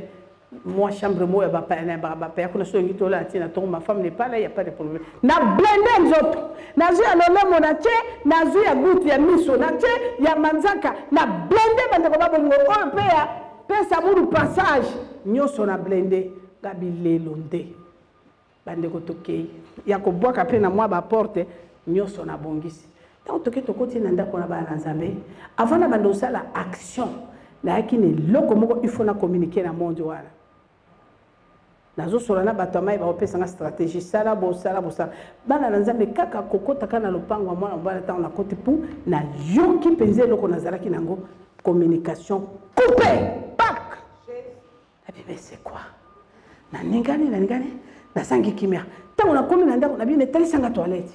moi chambre moko ya bapaya kuna soki tola ntina ntongo ma femme n'est pas là ya pas de problème na blende nzoto nazwi ya lolemo na ce nazwi ya gutu ya miso na ce ya manzaka na blende bandeko babolingo oyo mpe ya pesa mulu passage nyonso na blende nga bilelo nde bandeko tokei ya kobwaka mpe na mwa baporte nyonso nabongisi ntango toke tokoti na ndako na bana na nzambe avant na banda kosala action nayaki na eloko moko ifo na communike na monde wana nazosola na bato ya mai bakopesa nga stratégie sala bosala bosala bana na nzambe kaka kokotaka na lopango ya mwana mobala ntango nakoti mpo nayoki mpenza eloko nazalaki na yango communication coupe pak nabibe sekwa naningani naningani nasangi kimia ntango nakomi na ndako na bino etalisanga toilette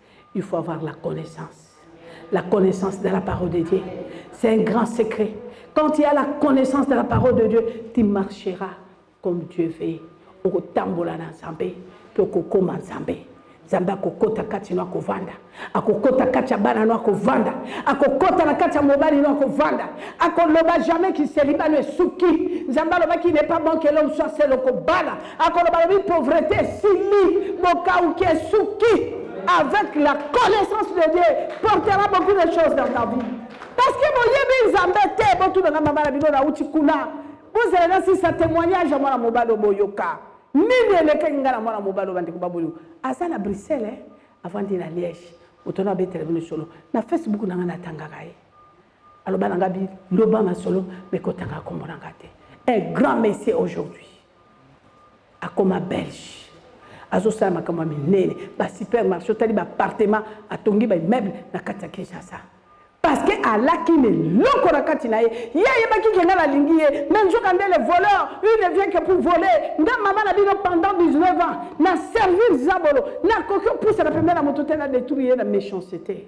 Il faut avoir la connaissance. La connaissance de la parole de Dieu. C'est un grand secret. Quand tu as la connaissance de la parole de Dieu, tu marcheras comme Dieu veut. okotambola na nzambe mpe okokoma nzambe nzambe akokota kati no akovanda akokota kati ya bana no akovanda akokota na kati ya mobali no akovanda akoloba jamais kiselibano esuki nzambe alobaki n'est pas bon que l'homme soit seul okobala akoloba lobi pauvrete esili bokauki esuki avec la connaissance de dieu portera beaucoup de choses dans ta vie parce que boyebi nzambe te botunaka mama na bino nauti kuna bozala na sisa témoignage ya mwana mobali oboyoka nini elekaki ngai na mwana mobali obandeko baboyo aza na bruxelles eh? avandi na liège moto na abetela bino solo na facebook na ngai natangaka ye aloba na ngai biloba masolo mekotanga nkombo na ngai te un grand messie aujourd'hui akoma belge azosala makambo ya minene basupermarché otali baappartement atongi baimmeuble na kati ya kinshasa parce que alaki na eloko na kati na ye ye ayebaki ke ngai nalingi ye mais nzoka nde le voleur une vient que pour voler nga mama na bino pendant 19 ans na servir zabolo nakoki opusana pembe na moto te na détruire ye na méchancete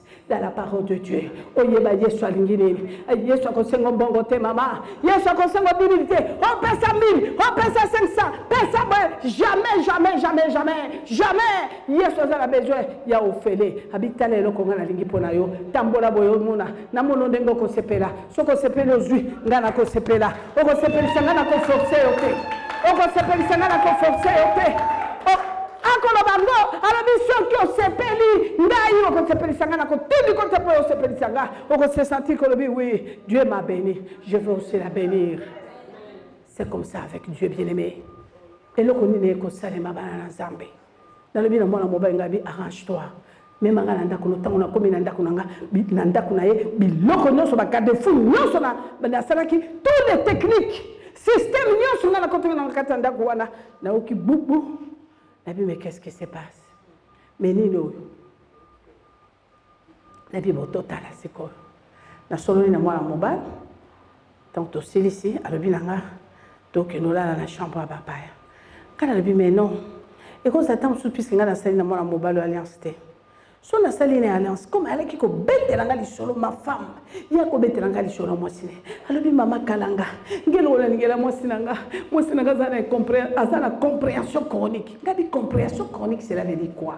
dans la parole de Dieu. Oyeba Yesu alingi nini? Yesu akosengo mbongo te mama. Yesu akosengo bibili te. Opesa 1000, opesa 500, pesa boye. Jamais, jamais, jamais, jamais, jamais. Yesu aza na besoin ya ofele. Abitala eloko nga nalingi mpo na yo. Tambola boye omona. Namono ndenge okosepela. soki osepeli ozwi ngai nakosepela okosepelisa ngai nakoforce yo te okosepelisa ngai nakoforce yo te akoloba ngo alobi soki osepeli ngai okosepelisa ngai nakotundi kote mpo osepelisa ngai okosesanti kolobi oui dieu m'a béni je veux aussi la bénir c'est comme ça avec dieu bien aimé eloko nini ekosalema bana na nzambe nalobi na mwana mobali ngai bi arrange toi mema ngai na ndako no ntango nakomi na ndako na ngai na ndako na ye biloko nyonso bagardefour nyonso nasalaki tous les techniques système nyonso ngai nakotoki na kati ya ndako wana nayoki bubu nabi mais qu'est ce qui se passe mais nini oyo nayebi bototala sikoyo nasololi na mwana mobali ntango tosilisi alobi na nga tokende olala na chambre ya bapaya ngai nalobi mai non ekozala ntango mosusu puiske ngai nasali na mwana mobali oyo alliance te so nasali na alliance comme alaki kobetela nga lisolo ma femme ye akobetela nga lisolo mwasi ne alobi mama kalanga ngeli kolangela mwasi na nga mwasi na nga aza na compréhension chronique ngabi compréhension chronique cela veut dire quoi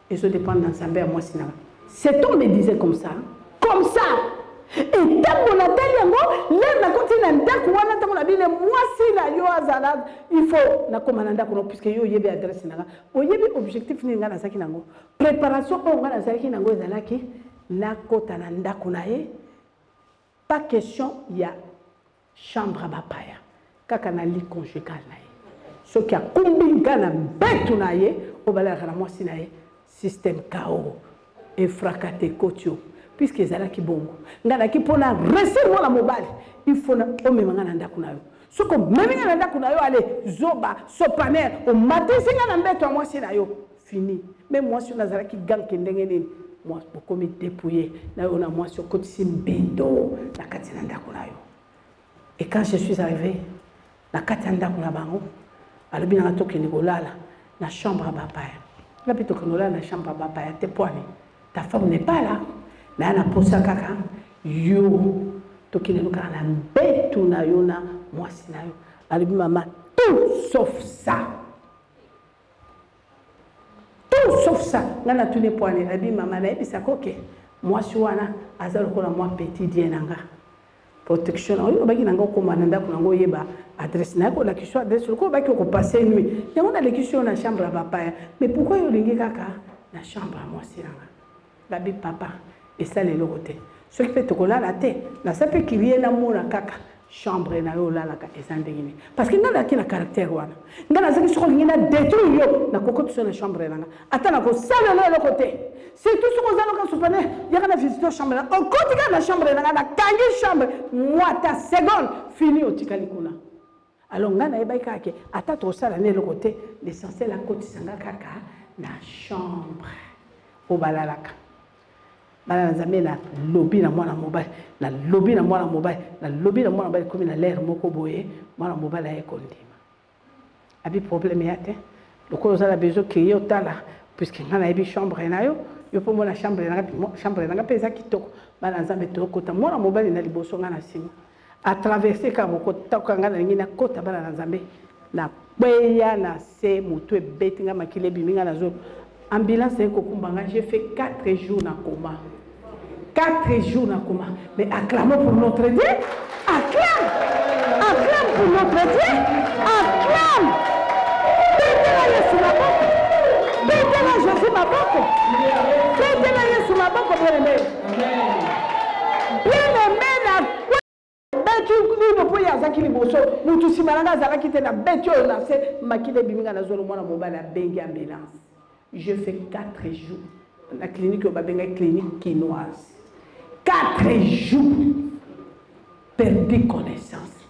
ezo dépendre na nzambe ya mwasi na cet homme me disait comme ça comme ça etango natali yango lere nakoti na ndako wana ntango na bine mwasi na yo azala il faut nakoma na ndako no puiske yo oyebi adresse na nga oyebi objectif nini ngai nazalaki na yango préparation oyo ngai nazalaki na yango ezalaki nakota na ndako na ye Pas question ya chambre ya bapaya kaka na lit conjugal na ye soki akumbi nga na mbetu na ye oyo balalaka na mwasi na ye système kao efrakata ekoti yo puiske ezalaki bongo ngai naki mpo na resir mwana mobali ifo omema ngai na ndako na yo soki omemi ngai na ndako na yo ale zoba sopaner omatisi ngai na mbeto ya mwasi na yo fini me mwasi oyo nazalaki ganke ndenge nini bokomi depouille na yo na mwasi okotisi mbindo na kati na ndako na yo et quand je suis arrivé na kati ya ndako na bango alobi nanga tokende kolala na chambre ya bapaya nga mpe tokende kolala na chambre ya bapaya te pwani ta femme n'est pas là naya na posa kaka yo tokende lokaka na mbetu na yo na mwasi na yo alobi mama tout sauf ça tout sauf ça nga na tuni poane na bi mama na yebisa koke mwasi wana aza lokola mwa petit die na nga protection na oyo obaki na nga okoma na ndako na ngo oyeba adresse na yako lakisi adresse lokola obaki okopase nuit yango nalekisi yo na chambre ya bapaya mais pourquoi yo olingi kaka na chambre ya mwasi na nga Gabi papa esala eloko te soki mpe tokolala te nasa mpe kilie namona kaka chambre na yo olalaka eza ndenge nini parce que ngai nalaki na caractère wana ngai nazaki soko olingi na détruire yo nakokoti so na chambre na ngai ata nakosala na eloko te surtout soki oza loka supane yaka na visite chambre na okoti kaka na chambre na ngai nakangi chambre mwata seconde fini otikali kuna alors ngai nayebaki kaka ke ata tokosala na eloko te l'essentiel akotisa ngai kaka na chambre oyo balalaka bana na nzambe nalobi na mwana mobali nalobi na mwana mobali nalobi na mwana mobali ekomi na lere moko boye mwana mobali aye kondima abi probleme ya te lokola oza na bezo keye otala puiske ngai nayebi chambre na yo yo mpo mona chambre na ngai mpe eza kitoko bana na nzambe toyokota mwana mobali na liboso ngai na nsima a traverse ka moko ntango kanga nalingi nakota bana na nzambe na kweya na se motu ebeti nga makila ebimi nga na zolo ambulance eye kokumba nga j'ai fait 4 jours na coma 4 jours na coma mais acclame pour notre dieu acclame acclame pour notre dieu acclame betela yesu maboko betela jésus maboko betela yesu maboko bolembe bien aime na beti nino mpo ye azalaki liboso motu nsima na ngai azalaki te na beti oyo na se makila ebimi ngai nazolo mwana mobali abengi ambulance je fais 4 jours na clinique oyo babengaki clinique kinoise 4 jours perdu connaissance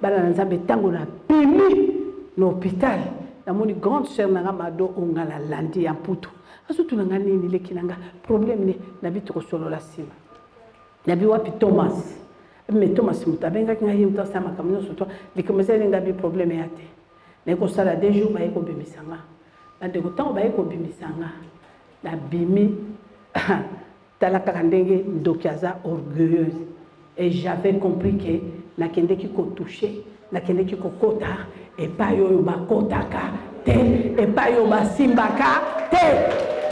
bana na nzambe ntango na pemi na hôpital namoni grande sœur na nga mado onga na landi ya mputu azotuna nga nini leki na nga problème ne nabi tokosolola nsima nabi wapi thomas mais thomas moto abengaki ngai ye moto asala makambo nyonso to likambo ezali nga bi problème ya te naye kosala deux jours baye kobimisa nga bandeko ntango baye kobimisa nga nabimi tala kaka ndenge ndoki aza orgueilleuse et j'avais compris que nakendeki kotouche nakendeki kokota epai oyo bakotaka te epai oyo basimbaka te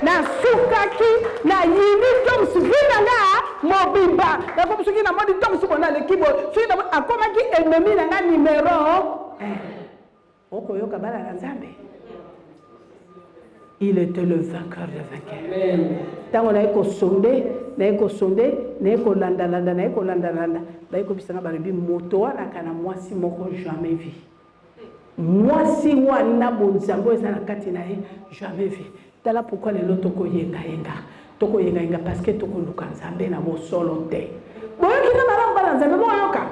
nasukaki nayini toms vi na nga mobimba nakomi soki namoni toms bona aleki boye soki akomaki ennemi na nga numero eh. okoyoka bana na nzambe il était le vainqueur de vainqueur ntango naye kosonde naye kosonde naye kolandalanda naye kolandalanda baye kobisanga balobi moto wana kana mwasi moko jamais vie mwasi wana bonzambe oyo eza na kati na ye jamais vie tala pourkui lelo tokoyengayenga tokoyengayenga parce que tokoluka nzambe na bosolo te boyoki na malamu bana nzambe boyoka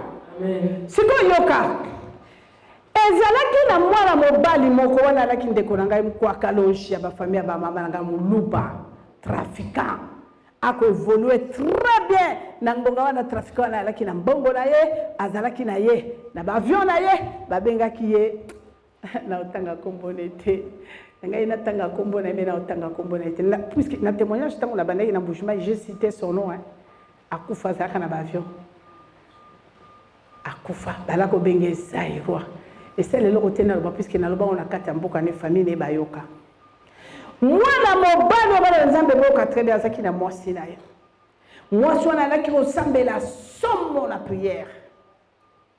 sikoyoka Ezalaki na mwana mobali moko wana alaki ndeko na ngai mkwakalonshi ya bafamille ya bamama na ngai moluba trafiquant akoevolue très bien na ngonga wana trafiquant wana alaki na mbongo na ye azalaki na ye na baavion na ye babengaki ye na otanga nkombo na ye te na ngai natanga nkombo na ye me na otanga nkombo na ye te puiske na témoignage ntango na bandaki na mbujumayi je cité son nom hein. akufa azalaka na baavion akufa bala kobenge zairoi esala eloko te naloba puiske naloba ngo na kati ya mboka ne famille ne bayoka mwana mobali obana na nzambe boyoka très bien azalaki na mwasi na ye mwasi wana alaki kosambela somo na priere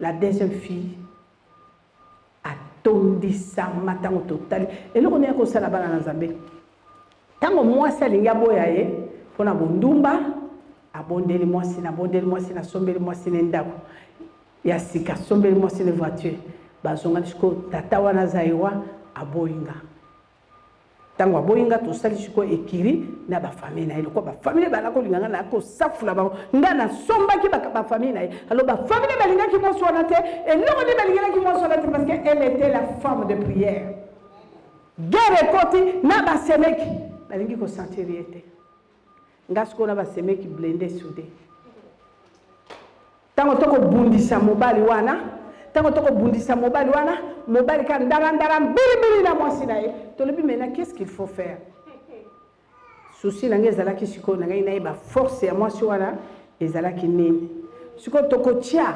la deuxième fille atondisama ntango totali eloko nini akosala bana na nzambe ntango mwasi alingi aboya ye mpo na bondumba abondeli mwasi nabondeli mwasi nasombeli mwasi ne ndako ya sika asombeli mwasi ne voiture bazongani sikoyo tata wana aza ewa aboyinga ntango aboyi nga tosali sikoyo ekiri na bafamile na ye lokola bafamile balaki kolinga ngai nayaki kosafula bango ngai nasombaki bafamile na ye alo bafamile balingaki mwasi wana te eloko nde balingelaki mwasi wana te parce que elle était la femme de prière guerre ekoti na basemeki balingi kosentir ye te nga sikoyo na basemeki blende sude ntango tokobundisa mobali wana ntango tokobundisa mobali wana mobali ka ndarandara mbilibili na mwasi na ye tolobi maintenant qu'est ce qu'il faut faire susi na ngai ezalaki sikoyo na ngai nayeba force ya mwasi wana ezalaki nini sikoyo tokotya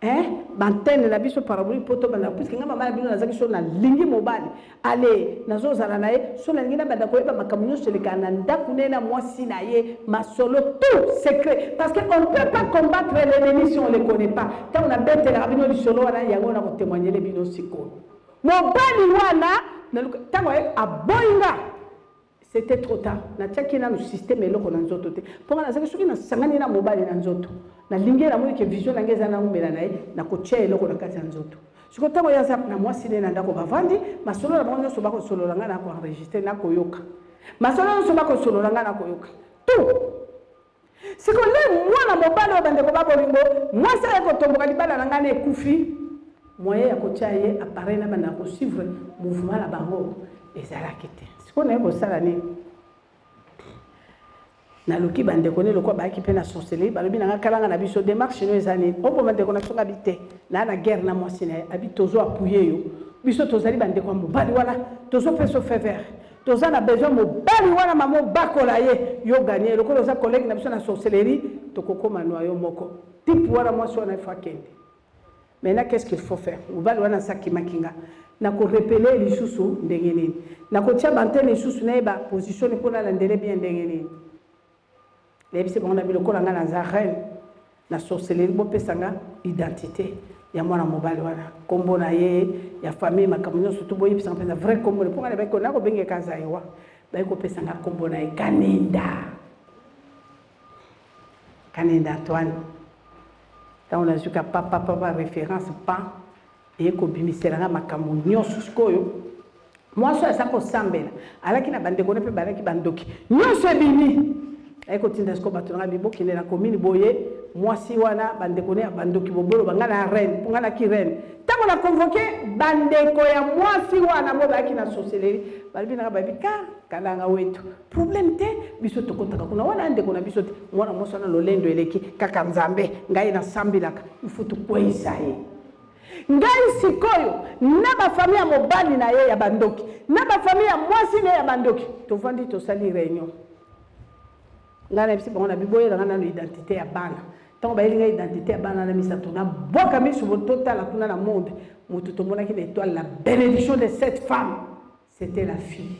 eh bantene na biso parabolique mpo tobanda puiske ngai mama na bino nazaki so nalingi mobali ale nazozala na ye so nalingi nabanda koyeba makambo nyonso elekaka na ndako na ye na mwasi na ye masolo tout secret parce que on ne peut pas combattre l'ennemi si on le connaît pas ntango nabetelaka bino lisolo wana yango na kotemoignele bino sikoyo mobali wana ntango aboyi nga C'était trop tard. Na tiaki na système eloko na nzoto te. Mpo nga nazaki soki nasangani na mobali na nzoto. Na lingi na moni ke vision na ngai eza na umela na ye na kotia eloko na kati ya nzoto. Siko ntango ya zap na mwasi ne na ndako bavandi masolo na bango nyonso bakosolola ngai na koenregistre na koyoka. Masolo nyonso bakosolola ngai na koyoka. Tout! siko nde mwana mobali oyo bandeko ba bolingo mwasi aye kotomboka libala na ngai na ekufi moyen ya kotya ye apareil na banda kosuivre mouvement na bango ezalaki te sikoyo naye kosala nini naluki bandeko ne lokola bayaki mpe na sorcellerie balobi na ngai kalanga na biso demarche no eza nini oboma ndeko na biso nga bi te naa na guerre na mwasi na ye abi tozo apuye yo biso tozali bandeko ya mobali wana tozopesa ofever toza na besoin mobali wana mama obakola ye yo gagne lokola oza collègue na biso na sorcellerie tokokoma nwa yo moko tipe wana mwasi wana ifo akende maintenant qu'est ce qu'il faut faire mobali wana asakimaki nga nakorepele lisusu ndenge nini nakotya bantene lisusu nayeba position mpo nalandele bien ndenge nini nayebisi bango na bilokola ngai naza reine na sorcellerie bopesa nga identité ya mwana mobali wana nkombo na ye ya famille makambo nyonso to boyebisa nga mpenza vrai nkombo mpo nga na baiko nakobengeka zaewa baye kopesa nga nkombo na ye kanenda kanenda antoine ntango nazwika papapapa référence pa eye kobimisela nga makambo nyonso sikoyo mwasi oyo aza kosambela alaki na bandeko ne mpe balaki bandoki nyonso ebimi aye kotinda sikoyo bato na ngai bibokende na komini boye mwasi wana bandeko ne ya bandoki bobolo banga na reine mpo ngai naki reine ntango na convoke bandeko ya mwasi wana bo bayaki na soseleri balobi nanga bayebi ka kalanga wetu problème te biso tokotaka kuna wana ndeko na biso te mwana mwasi wana lolendo eleki kaka nzambe ngai nasambelaka ifo tokweyisa ye ngai sikoyo na bafami ya mobali na ye ya bandoki na bafami ya mwasi na ye ya bandoki tovandi tosali réunion ngai nayebisi bango na biboyela ngai nano identité ya bana ntango bayeli ngai identité ya bana na misato na bwaka miso totala kuna na monde moto tomonaki na étoile la bénédiction de cette femme c'était la fille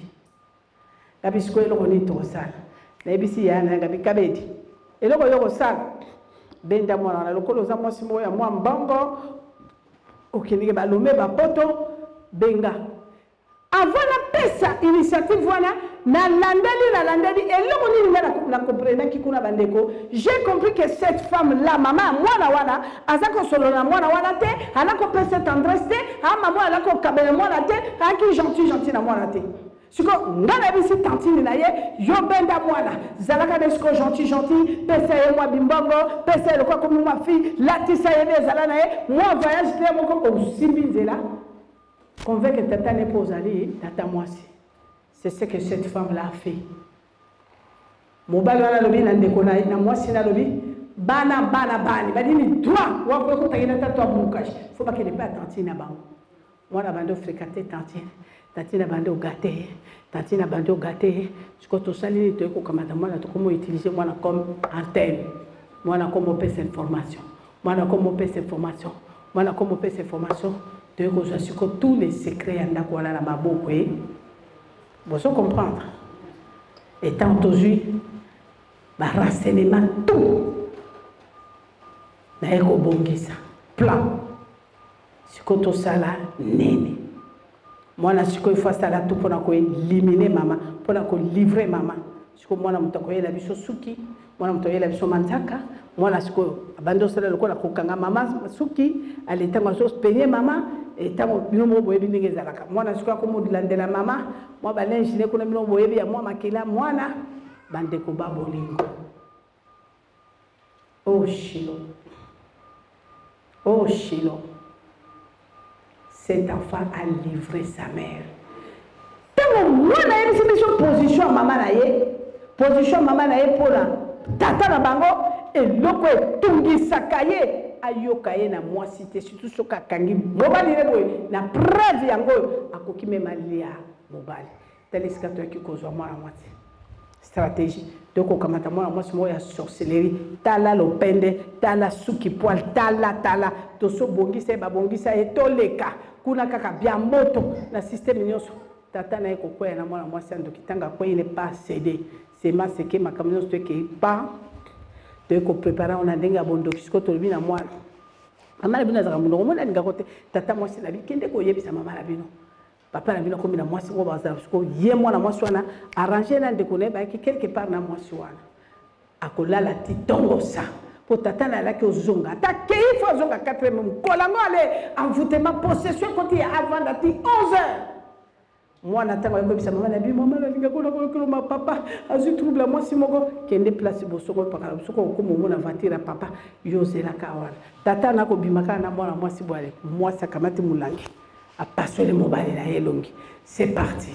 gabi sikoyo eloko nini tokosala nayebisi yaya na ye gabi kabedi eloko yo kosala benda mwana wana lokola oza mwasi moko ya mwa mbongo okendeke balome bapoto benga avant napesa initiative wana nalandeli nalandeli eloko nini nga nakomprenaki kuna bandeko j'ai compris que cette femme la mama ya mwana wana aza kosolola na mwana wana te ana kopesa tendresse te amama wana akokabela mwana te aki gentil gentil na mwana te siko nga nayebisi tantine na ye yo benda mwana zalaka nde siko gentil gentil pesa ye mwa bimbongo pesa ye lokola komi mwa fille latisa ye nde ezala na ye mwa voyage te moko osimbi nzela convaincre tata ne mpo ozali tata mwasi c'est ce que cette femme là fait mobali wana alobi na ndeko na, na mwasi na alobi bana bana bani badini droit wakoya kotangela tatu abukashi fo bakende mpe atantine na bango mwana bande ofrekate tantine tantine bande ogate ye tantine bande ogate ye sikoyo tosali nini toyei kokamata mwana tokomi utilize mwana comme antenne mwana komi opesa information mwana komi opesa information mwana komi opesa information toyei kozwa sikoyo tous les secrets ya ndako wana na maboko ye eh. Bozo comprendre Étant tozwi ba renseignement tout naye kobongisa plan sikoyo tosala nini mwana sikoyo ifo asala tout mpo na koelimine mama mpo na kolivre mama siko mwana moto akoyela biso suki mwana moto ayela biso manzaka mwana sikoyo abandi osala lokola kokanga mama suki ale ntango azopenye mama ntango eh, bino moko boyebi ndenge ezalaka mwana sikoyo akomolandela mama mwa balinge ne kuna bino boyebi ya mwa makila mwana bandeko babolingo Oh Shiloh. Oh Shiloh. Cet enfant a livré sa mère. ntango mwana ayebisi biso position ya mama na ye position ya mama na ye mpona tata na bango eloko etungisaka ye ayoka ye na mwasi te surtout soki akangi mobali ye boye na preuve yango oyo akoki meme alia mobali tala esika toyaki kozwa mwana mwasi stratégie tokokamata mwana mwasi moko ya sorcellerie tala lopende tala suki poil tala tala tosobongisa ye babongisa ye toleka kuna kaka bya moto na systeme nyonso tata na ye kokweya na mwana mwasi ya ndoki ntango akwei ne pas cede sema seke makambo nyonso toekei pa toyei koprepare yango na ndenge ya bondoki sikoyo tolobi na mwana mama na bino azalaka monoko mona alingako te tata mwasi na bikende koyebisa mama na bino papa na bino akomi na mwasi oyo bazala sikoyo ye mwana mwasi wana arrange na ndeko na ye bayaki quelque part na mwasi wana akolala ti tongosa mpo tata na alaki ozonga ata akei fo azonga 4 mokolo yango ale envoutema possession ekoti ya avanda ti 11 heures mwana ntango akoyebisa mama na bi mama nalinga kona koyokelo ma papa azwi trouble ya mwasi moko kende place bosoko epakala bosoko okoma omona voiture ya papa yo ozelaka wana tata nakobima kaka na mwana mwasi bwale mwasi akamati molangi apasoli mobali na ye elongi c'est parti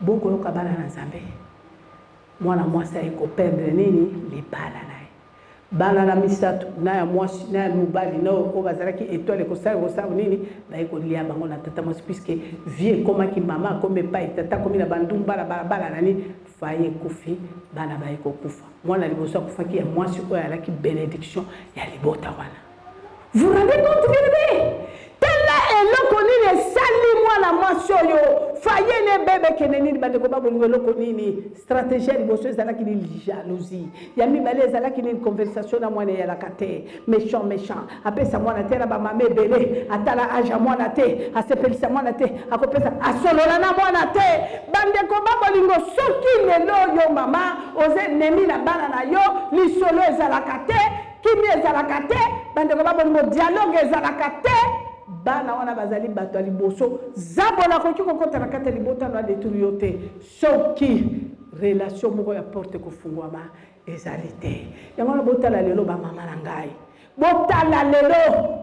bokoyoka bana na nzambe mwana mwasi aye kopendre nini libala na ye bana na misato na ya mwasi na ya mobali na oyo bazalaki etoile ekosala ekosala nini baye kolia bango na tata mwasi puiske vie ekomaki mama akomi epai tata akomi na bandumba na balabala na nini faye ekufi bana baye kokufa mwana liboso akufaki ya mwasi oyo alaki benediction ya libota wana Vous rendez compte bien bien? Tala eloko nini esali mwana mwasi oyo faye ne bebe kende nini bandeko babolingo eloko nini stratégie ya liboso ezalaki nini jalousie ya mibale ezalaki nini conversation na mwana eyalaka te méchant méchant apesa mwana te na bamama ebele atala age ya mwana te asepelisa mwana te akopesa asolola na mwana te bandeko babolingo soki lelo yo mama oza enemi na bana na yo lisolo ezalaka te kimia ezalaka te bandeko babolingo dialogue ezalaka te bana wana bazali bato ya liboso zabolo akoki kokota na kati ya libota na deturu yo te soki relation moko ya porte kofungwama ezali te yango wana botala lelo bamama na ngai botala lelo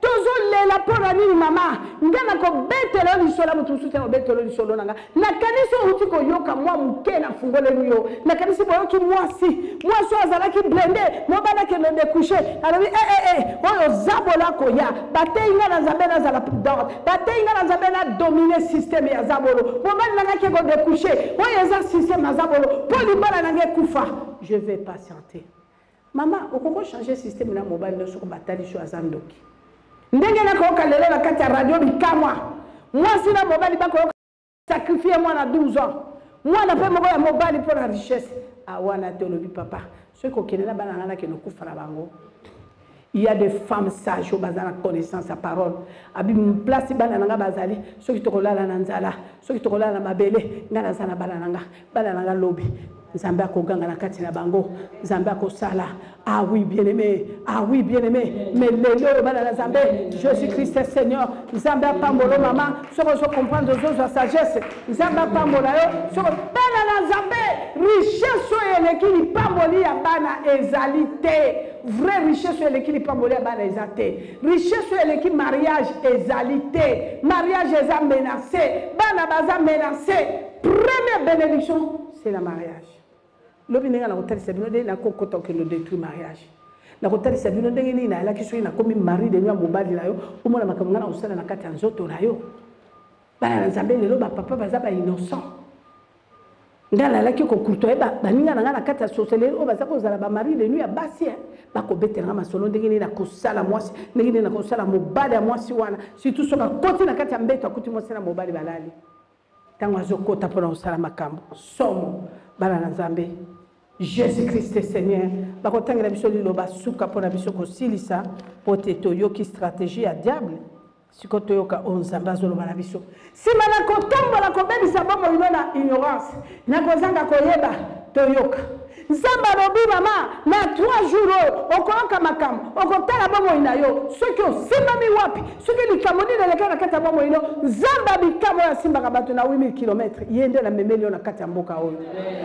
tozolela mpo na nini mama nga nakobetela yo lisolo ya moto mosusu te nakobetela yo lisolo na nga nakanisi outi koyoka mwa moke nafungoleli yo nakanisi boyoki mwasi mwasi oyo azalaki blende mobali akende dekushe alobi ee eh, eh, eh, oyo zabola koya bateyi nga na nzambe nazala prudente bateyi nga na nzambe na domine systeme ya zabolo mobali na nga keko dekushe oyo eza systeme ya zabolo mpo libala na nga ekufa je vais patienter Mama, okoko changer système na mobali no soko batali sho aza ndoki. Ndenge na koyoka lelo na kati ya radio bikamwa. Mwasi na mobali bakoyoka sacrifier mwana 12 ans. Mwana mpe moko ya mobali mpo na richesse. Ah wana te olobi papa. Soki kokende na bana ngana kende okufa na bango. Il y a des femmes sages au bazana connaissance à parole. Abi place bana nanga bazali, soki tokolala na nzala, soki tokolala na mabele, ngana zana bana nanga. bana na nga lobi nzambe akoganga na kati na bango nzambe akosala ah oui bien aimé ah oui bien aimé mais lelo oyo bana na nzambe jésus christ est seigneur nzambe apambola mama soki ozo comprendre ozozwa sagesse nzambe apambola yo soko bana na nzambe richesse oyo eleki lipamboli ya bana ezali te vrai richesse oyo eleki lipamboli ya bana eza te richesse oyo eleki mariage ezali te mariage eza menace bana baza menace Première bénédiction, c'est la mariage. lobi ndenge nakotalisa bino nde nakokota okende odetruit mariage nakotalisa bino ndenge nini nayalaki soki nakomi mari de ya mobali na yo omona makambo ngai nakosala na kati ya nzoto na yo bana na nzambe lelo bapapa baza bainnocent ngai nalalaki kokurtoye baninga na ngai na kati ya soseleli oyo baza kozala bamari de nu ya basi eh. bakobetela ngai masolo ndenge nini nakosala mwasi ndenge nini nakosala mobali ya mwasi wana surtout soki akoti na kati ya mbeto akuti mwasi na mobali balali ntango azokota mpo na kosala makambo somo bana na nzambe jésus christ seigneur bakotangela biso liloba suka mpo na biso kosilisa mpo te toyoki stratégie ya diable siko toyoka oyo nzambe azoloba na biso nsima na kotambola kobebisa bomoi no na ignorance na kozanga koyeba toyoka Nzambe alobi mama, na 3 jours oyo okoyoka makambo, okotala bomoi na yo soki osimbami wapi, soki likambo nini eleka na kati ya bomoi no. Nzambe abikambo oyo asimbaka bato na 8000 kilomètre, ye nde na memeli yo na kati ya mboka oyo.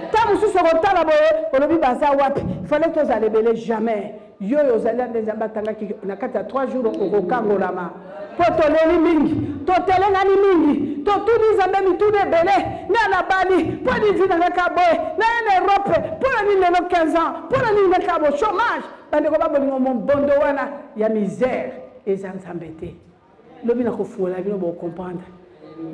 Ntango mosusu okotala boye, olobi baza wapi, fale tozala ebele jamais. yo oyo ozali ya nde nzambe atangaki na kati ya 3 jours okokangolama mpo toleli mingi totelengani mingi totuni nzambe mituna ebele nga nabali mpo nini na nga ka boye naye na europe mpo na nini lelo 15 ans mpo na nini nga ka bo chômage bandeko babolingo mobondo wana ya misère eza nzambe te lobi nakofungola bino bokomprendre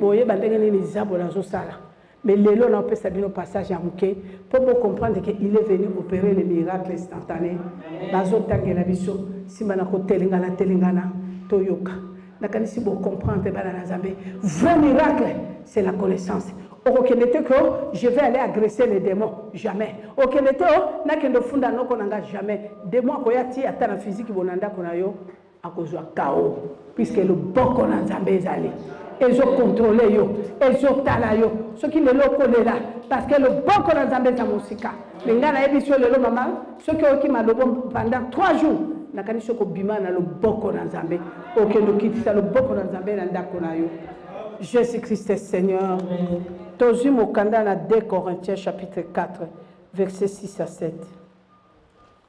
boyeba ndenge nini zabolo azosala Mais lelo na opesa bino passage ya muke po bo comprendre que il est venu opérer les miracles instantanés. Bazo tangela biso simba na ko telengana telengana toyoka. Nakanisi bo comprendre bana na Nzambe. Vrai miracle c'est la connaissance. okokende te ko je vais aller agresser les démons jamais okende te o nakende ofunda noko na nga jamais démon akoya ti ata na physique bona ndako na yo akozwa kao puiske loboko na nzambe ezali ezokontrole yo ezotala yo soki lelo okolela parceke loboko na nzambe eza mosika me ngai nayebisi yo lelo mama soki oyoki malobo pendant 3 jours nakanisi okobima na loboko na nzambe okende okitisa loboko na nzambe na ndako na yo jésus christ est seigneur tozwi mokanda na 2 corinthiens chapitre 4 verset 6 à 7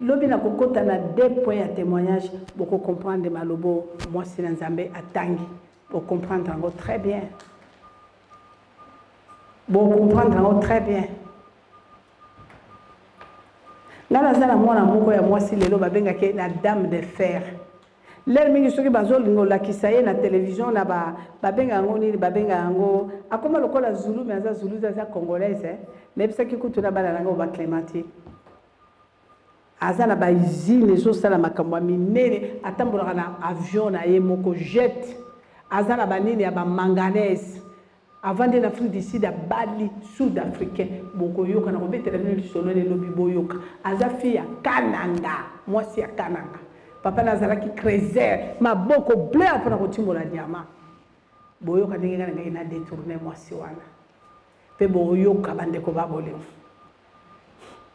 lobi nakokota na de point ya témoignage bokocomprendre malobo mwasi na nzambe atangi bocomprendre yango très bien bocomprendre yango très bien ngai naza na mwana moko ya mwasi lelo babengaki la dame de fer lel mingi soki bazolinga olakisa ye na television na ba babenga yango nini babenga yango akoma lokola zulu me aza zulu aza congolaise eh? nayebisaki kutu na bana nanga oba clementi aza na baizine ezosala makambo ya minene atambolaka na avion na ye moko jet aza na banini ya bamanganese avandi na afrique du sud abali sud africain bokoyoka nakobetela bino lisolo lelobi boyoka aza fille ya kananga mwasi ya kananga papa nazalaki creser maboko bleu mpona kotimola diama boyoka ndenge ngai ngai na detourne mwasi wana mpe boyoka bandeko babolingo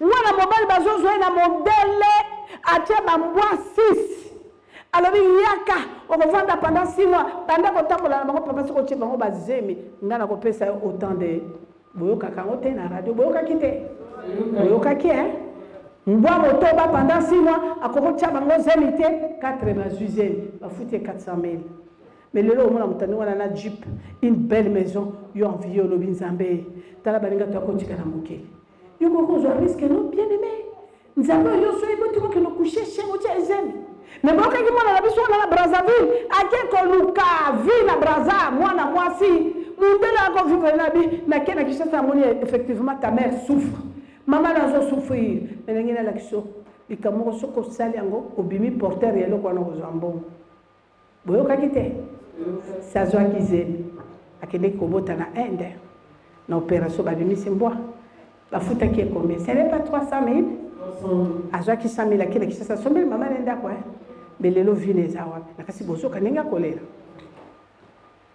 mwana mobali bazozwa ye na modele atya bambwa 6 alobi yaka okovanda pendant six mois banda kotambola na bango papa soki otye bango bazemi ngai nakopesa yo autant de boyokaka yango te na radio boyokaki te boyokaki e mbwa motoba pendant six mois akoki otya bango zemi te 4 bazwi zemi bafuti ye 400 mille mais lelo omona motani wana na jupe une belle maison yo envie olobi nzambe tala baninga to akotika na mokili yo koko ozwa riske no bien aimé nzambe oyo soki botikaki no couche shengo tya ezemi me bokaki mwana na biso wana na brazzaville ake koluka vie na braza mwana mwasi mundele akovivre na bi nake na kishasa amoni effectivement ta mère souffre mama nazo souffrir me nangi nalakisa likambo moko soki osali yango obimi porteur ya eloko wana okozwa mbongo boyokaki te se azwaki zemi akendeki kobota na inde na opération babimisi mbwa bafutaki ekomi ce n'est pas 300 000 azwaki 100 000 akenda kisasa asombeli mama na ndako eh? mais lelo vile eza wapi nakasi bozoka ndenge akolela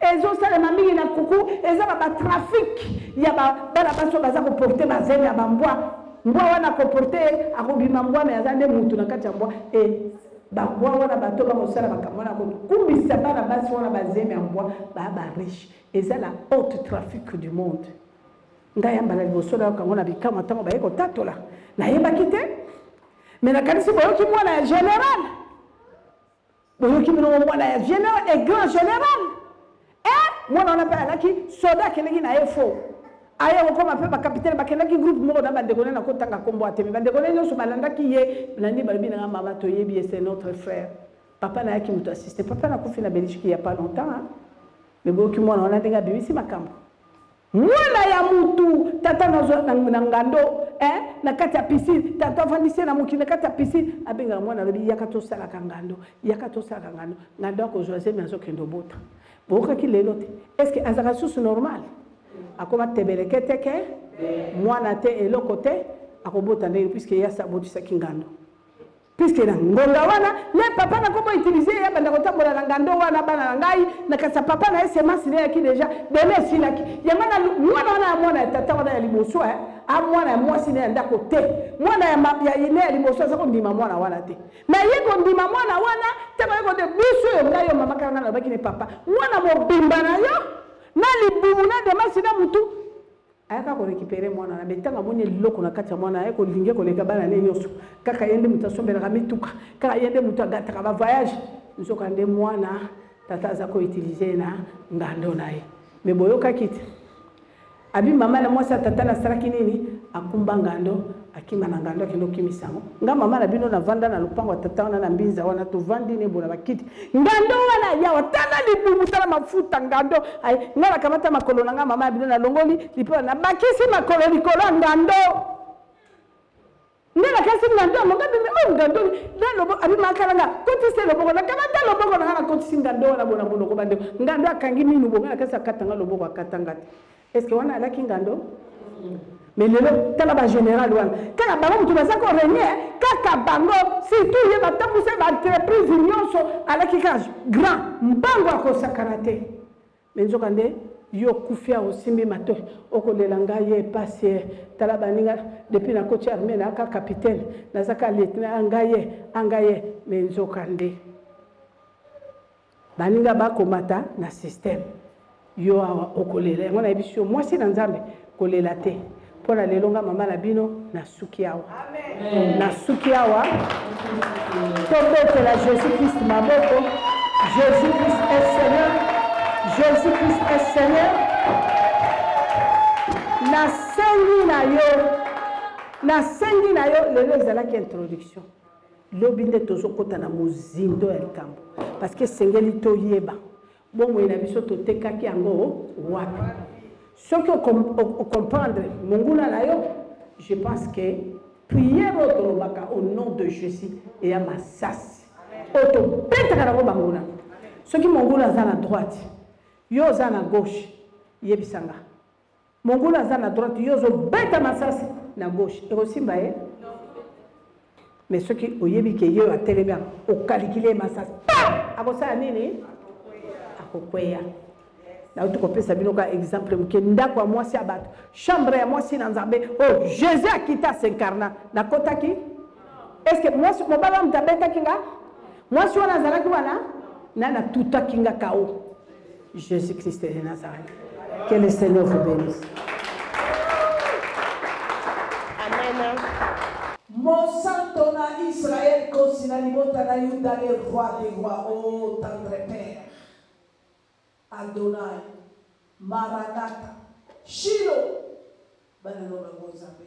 ezosalema mingi na kuku eza ba batrafike ya bana basi oyo baza koporte bazemi ya bambwa mbwa wana akoporte akobima mbwa me aza nde mutu na kati ya mbwa e bambwa wana bato bakosala makambo wana kokumbisa bana basi wana bazemi ya mbwa baa bariche eza la haute trafique du monde ngai ya mbala liboso nayoka yango na bikama ntango baye kotatola nayebaki te me nakanisi boyoki mwana ya generale boyoki bino mwana ya general et grand general e eh, mwana wana mpe alaki soda akendeki na ye fo aya kokoma mpe bakapitene bakendaki groupe moko na bandeko ne nakotanga nkombo atemi bandeko ne nyonso balandaki ye nani balobi nanga mama toyebi ye c'est notre frère papa nayaki moto assiste papa nakufi na belgique ya pas longtemps me boyoki mwana wana ndenge abimisi makambo Mwana ya mutu tata nazwa na ngando eh, na kati ya piscine tata avandisi ye na mokili na kati ya piscine abengaka mwana alobi yaka tosalaka ngando yaka tosalaka ngando ngando akozwa zemi azokende obota boyokaki lelo te est ce que azalaka susu normal akoma tebeleke te ke mwana te eloko te akobota ndenge puiske ye asi abotisaki ngando Puisque na ngonga wana le papa na komo utiliser ye abanda kotambola na ngando wana bana na ngai na kasi papa na ye semence na yaki deja bele esilaki yango na mwana wana ya mwana ya tata wana ya liboso eh a mwana ya mwasi na ya ndako te mwana ya ya ine ya liboso aza kondima mwana wana te na ye kondima mwana wana ntango ye kote biso oyo ngai yo mama kaka ngai nalobaki ne papa mwana mobimba na yo na libumu na demasi na motu ayaka ko récupérer mwana na mais tanga moni eloko na kati ya mwana aye kolinge koleka bana ne nyonso kaka ye nde moto asombelaka mituka kaka ye nde moto agataka ba voyage nzoka nde mwana tata aza koutilize na ngando na ye mais boyokaki te abi mama na mwasi ya tata nasalaki nini akumba ngando akima na ngando akende okimisa yango nga mama na bino navanda na lopango ya tata wana na mbinza wana tovandi nebo na bakiti ngando wana yawa tala libumu tala mafuta ngando nga nakamata makolo na nga mama ya bino nalongoli lipola nabakisi makolo likolo ya ngando nde nakasi ngando yango ngabimi o oh, ngando nalobo abimakala nga kotisa loboko nakamata loboko na nga nakotisi ngando wana bona monoko bandeko ngando akangi minu bonga nakasi akata nga loboko akata nga te est ce que wana alaki ngando mais lelo tala bagénéral wana kaka bango moto baza ko regne kaka bango surtout ye batambwisa ye baentreprise nyonso alaki kaka grand mbango akosakana te mais nzoka nde yo okufi awa osimbi matoi okolela ngai ye mpasi ye tala baninga depuis nakoti armée nayaka capitaine nazaka lieutenant angai ye angai ye mais nzoka nde baninga bakomata na systeme yo awa okolela yango nayebi si yo mwasi na nzambe kolela te mpo na lelo nga mama na bino nasuki awa nasuki awa tobetela jésus christ maboko jésus christ est seigneur jésus christ est seigneur nasengi na yo nasengi na yo lelo ezalaki introduction lobi nde tozokota na mozindo ya likambo parce que esengeli toyeba bomoi na biso totekaki yango wapi soki ocomprendre monguna na yo je pense que prière oyo tolobaka au nom de jésus eya masasi oyo tobetaka nango banguna soki monguna aza na droite yo oza na gauche yebisa nga Mongolo aza na droite yo ozo beta masasi na gauche ekosimba ye mais soki oyebi ke ye atelemi okalikile ye masasi akosala nini akokweya nauti kopesa bino ka exemple moke ndako ya mwasi ya bato chambre ya mwasi na nzambe oyo oh, jésus akita asincarna nakotaki estce mwasi mobali wa moto abetaki nga mwasi wana azalaki wana na natutaki nga kao Jésus Christ de Nazareth. Que le Seigneur vous bénisse.
Amen.
Monsanto na Israël kosi na libota na Yuda le roi des rois, oh tendre père. Adonai, Maranatha, Shilo, bana loba bozambe.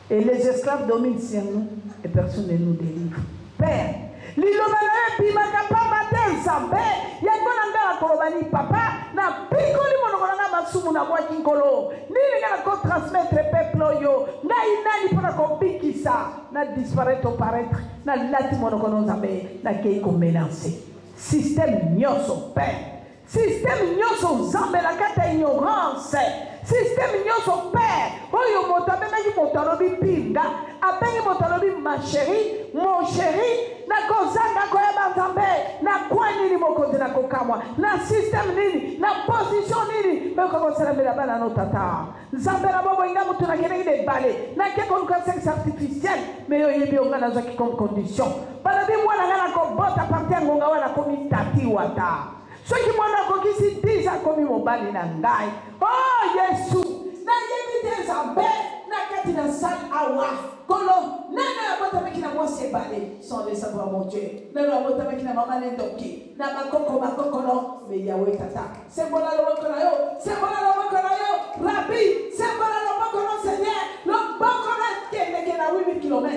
Et les esclaves dominent sur nous et personne ne nous délivre. Père, liloba na yo ebimaka pamba te nzambe yango na ngai nakoloba nini papa napikoli monoko na ngai
masumu nabwaki nkolo nini ngai nakotransmettre peuple oyo ngai nani mpo na kobikisa na disparaitre oparaître nalati monoko na nzambe nakei komenance systeme nyonso père Système nyonso nzambe elakata ignorance système nyonso père oyo moto abengaki moto alobi pinga abengi moto alobi macheri moncheri nakozanga koyeba nzambe na kwa nini mokonzi na kokamwa na système nini na position nini mekokosalamela bana no tata Nzambe na bomoi nga moto nakendaki na ebale nake koluka sexe artificiel me yo oyebi yo nga nazwaki comme condition balobi mwana nga nakobota parti ya ngonga wana akomi tati wata soki mwana akokisi 10 akomi mobali na ngai o oh, yesu nayebi te nzambe na kati na sali awa kolo nano yabotamaki na mwasi ebale sans le savoir mon dieu nano yabotamaki na mama nendoki na bakoko bakokolo me yawe tata Sembola loboko na yo, sembola loboko na yo, Rabbi, sembola loboko na Seigneur, loboko na kendeke na 8000 km.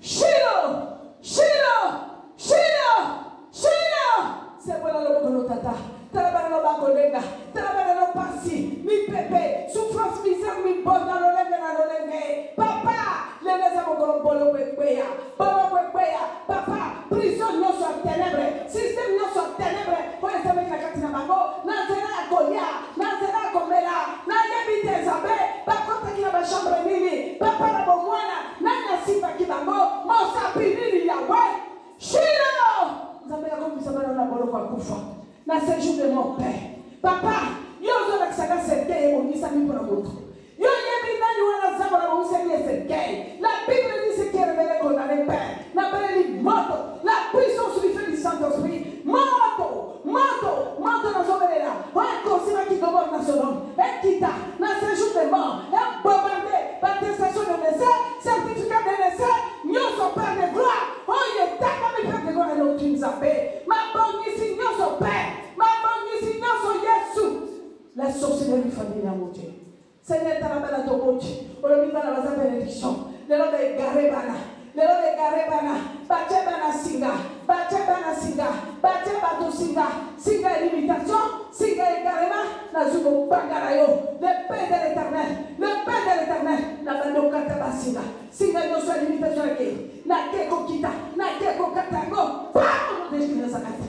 Shilo, Shilo, Shilo, Shilo, sembola loboko na tata. Tala bana na bakolenga, tala bana na pasi, mipepe, souffrance, misère, mibota, lolenge na lolenge. Papa, Lelo eza mokolo boloko ekweya, boloko ekweya, papa, prison nyonso ya tenebre, systeme nyonso ya tenebre oyo esameli na kati na bango, na nzela ya kolia, na nzela ya komela, nayebi te Nzambe, bakotaki na ba chambre nini, papa na bomwana, nani asimbaki bango, mosapi nini Yahwe, Shilo, Nzambe ya komisa bana na boloko ya kufa, na sejour de mon père, papa, yo ozolakisa nga sete ebongisami mpo na moto, Yo oyebi nani wana Zabolo abongisaki Ezekiel? La Bible dit ce qui est révélé condamné Père. Nabeleli moto, la puissance du feu du Saint-Esprit. Moto, moto, moto nazobelela. Oyo ekosimaki Gomorrhe na Sodome. Ekita na séjour de mort. Ebombarde battestation de naissance, certificat de naissance, nyonso Père de gloire. Oyo etangami Père de gloire elongi Nzambe. Mabongisi nyonso Père. Mabongisi nyonso Yesu. La sorcellerie famille na yango te. Seigneur tala bana toboti. Olobi bana baza benediction. Lelo ba egare bana. Lelo ba egare bana. Batie bana singa. Batie bana singa. Batie bato singa. Singa ya limitation. Singa ya egarema. Nazwi kobanga na yo. Le Père de l'éternel. Le Père de l'éternel. Na bando okata basinga. Singa nyonso ya limitation na ke. Na ke kokita. Na ke kokata yango. Paa! Ndenge nazaka te.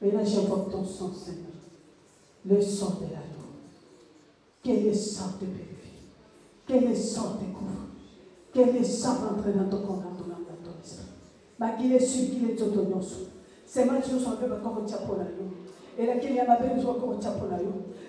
Mais là, j'invoque ton sang, Seigneur. Le sang de la loi. Que le sang te purifie. Que le sang te couvre. Que le sang entre dans ton corps, dans ton âme, dans ton esprit. Bakile su, kile toto nyonso. Sema nyonso ampe bakoko tya mpo na yo.
Elakeli ya mabe nyonso bakoko tya mpo na
yo.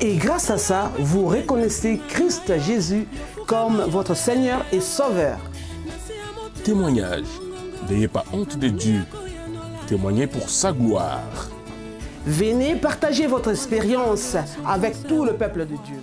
et grâce à ça, vous reconnaissez Christ Jésus comme votre Seigneur et Sauveur.
Témoignage. N'ayez pas honte de Dieu. Témoignez pour sa gloire.
Venez partager votre expérience avec tout le peuple de Dieu.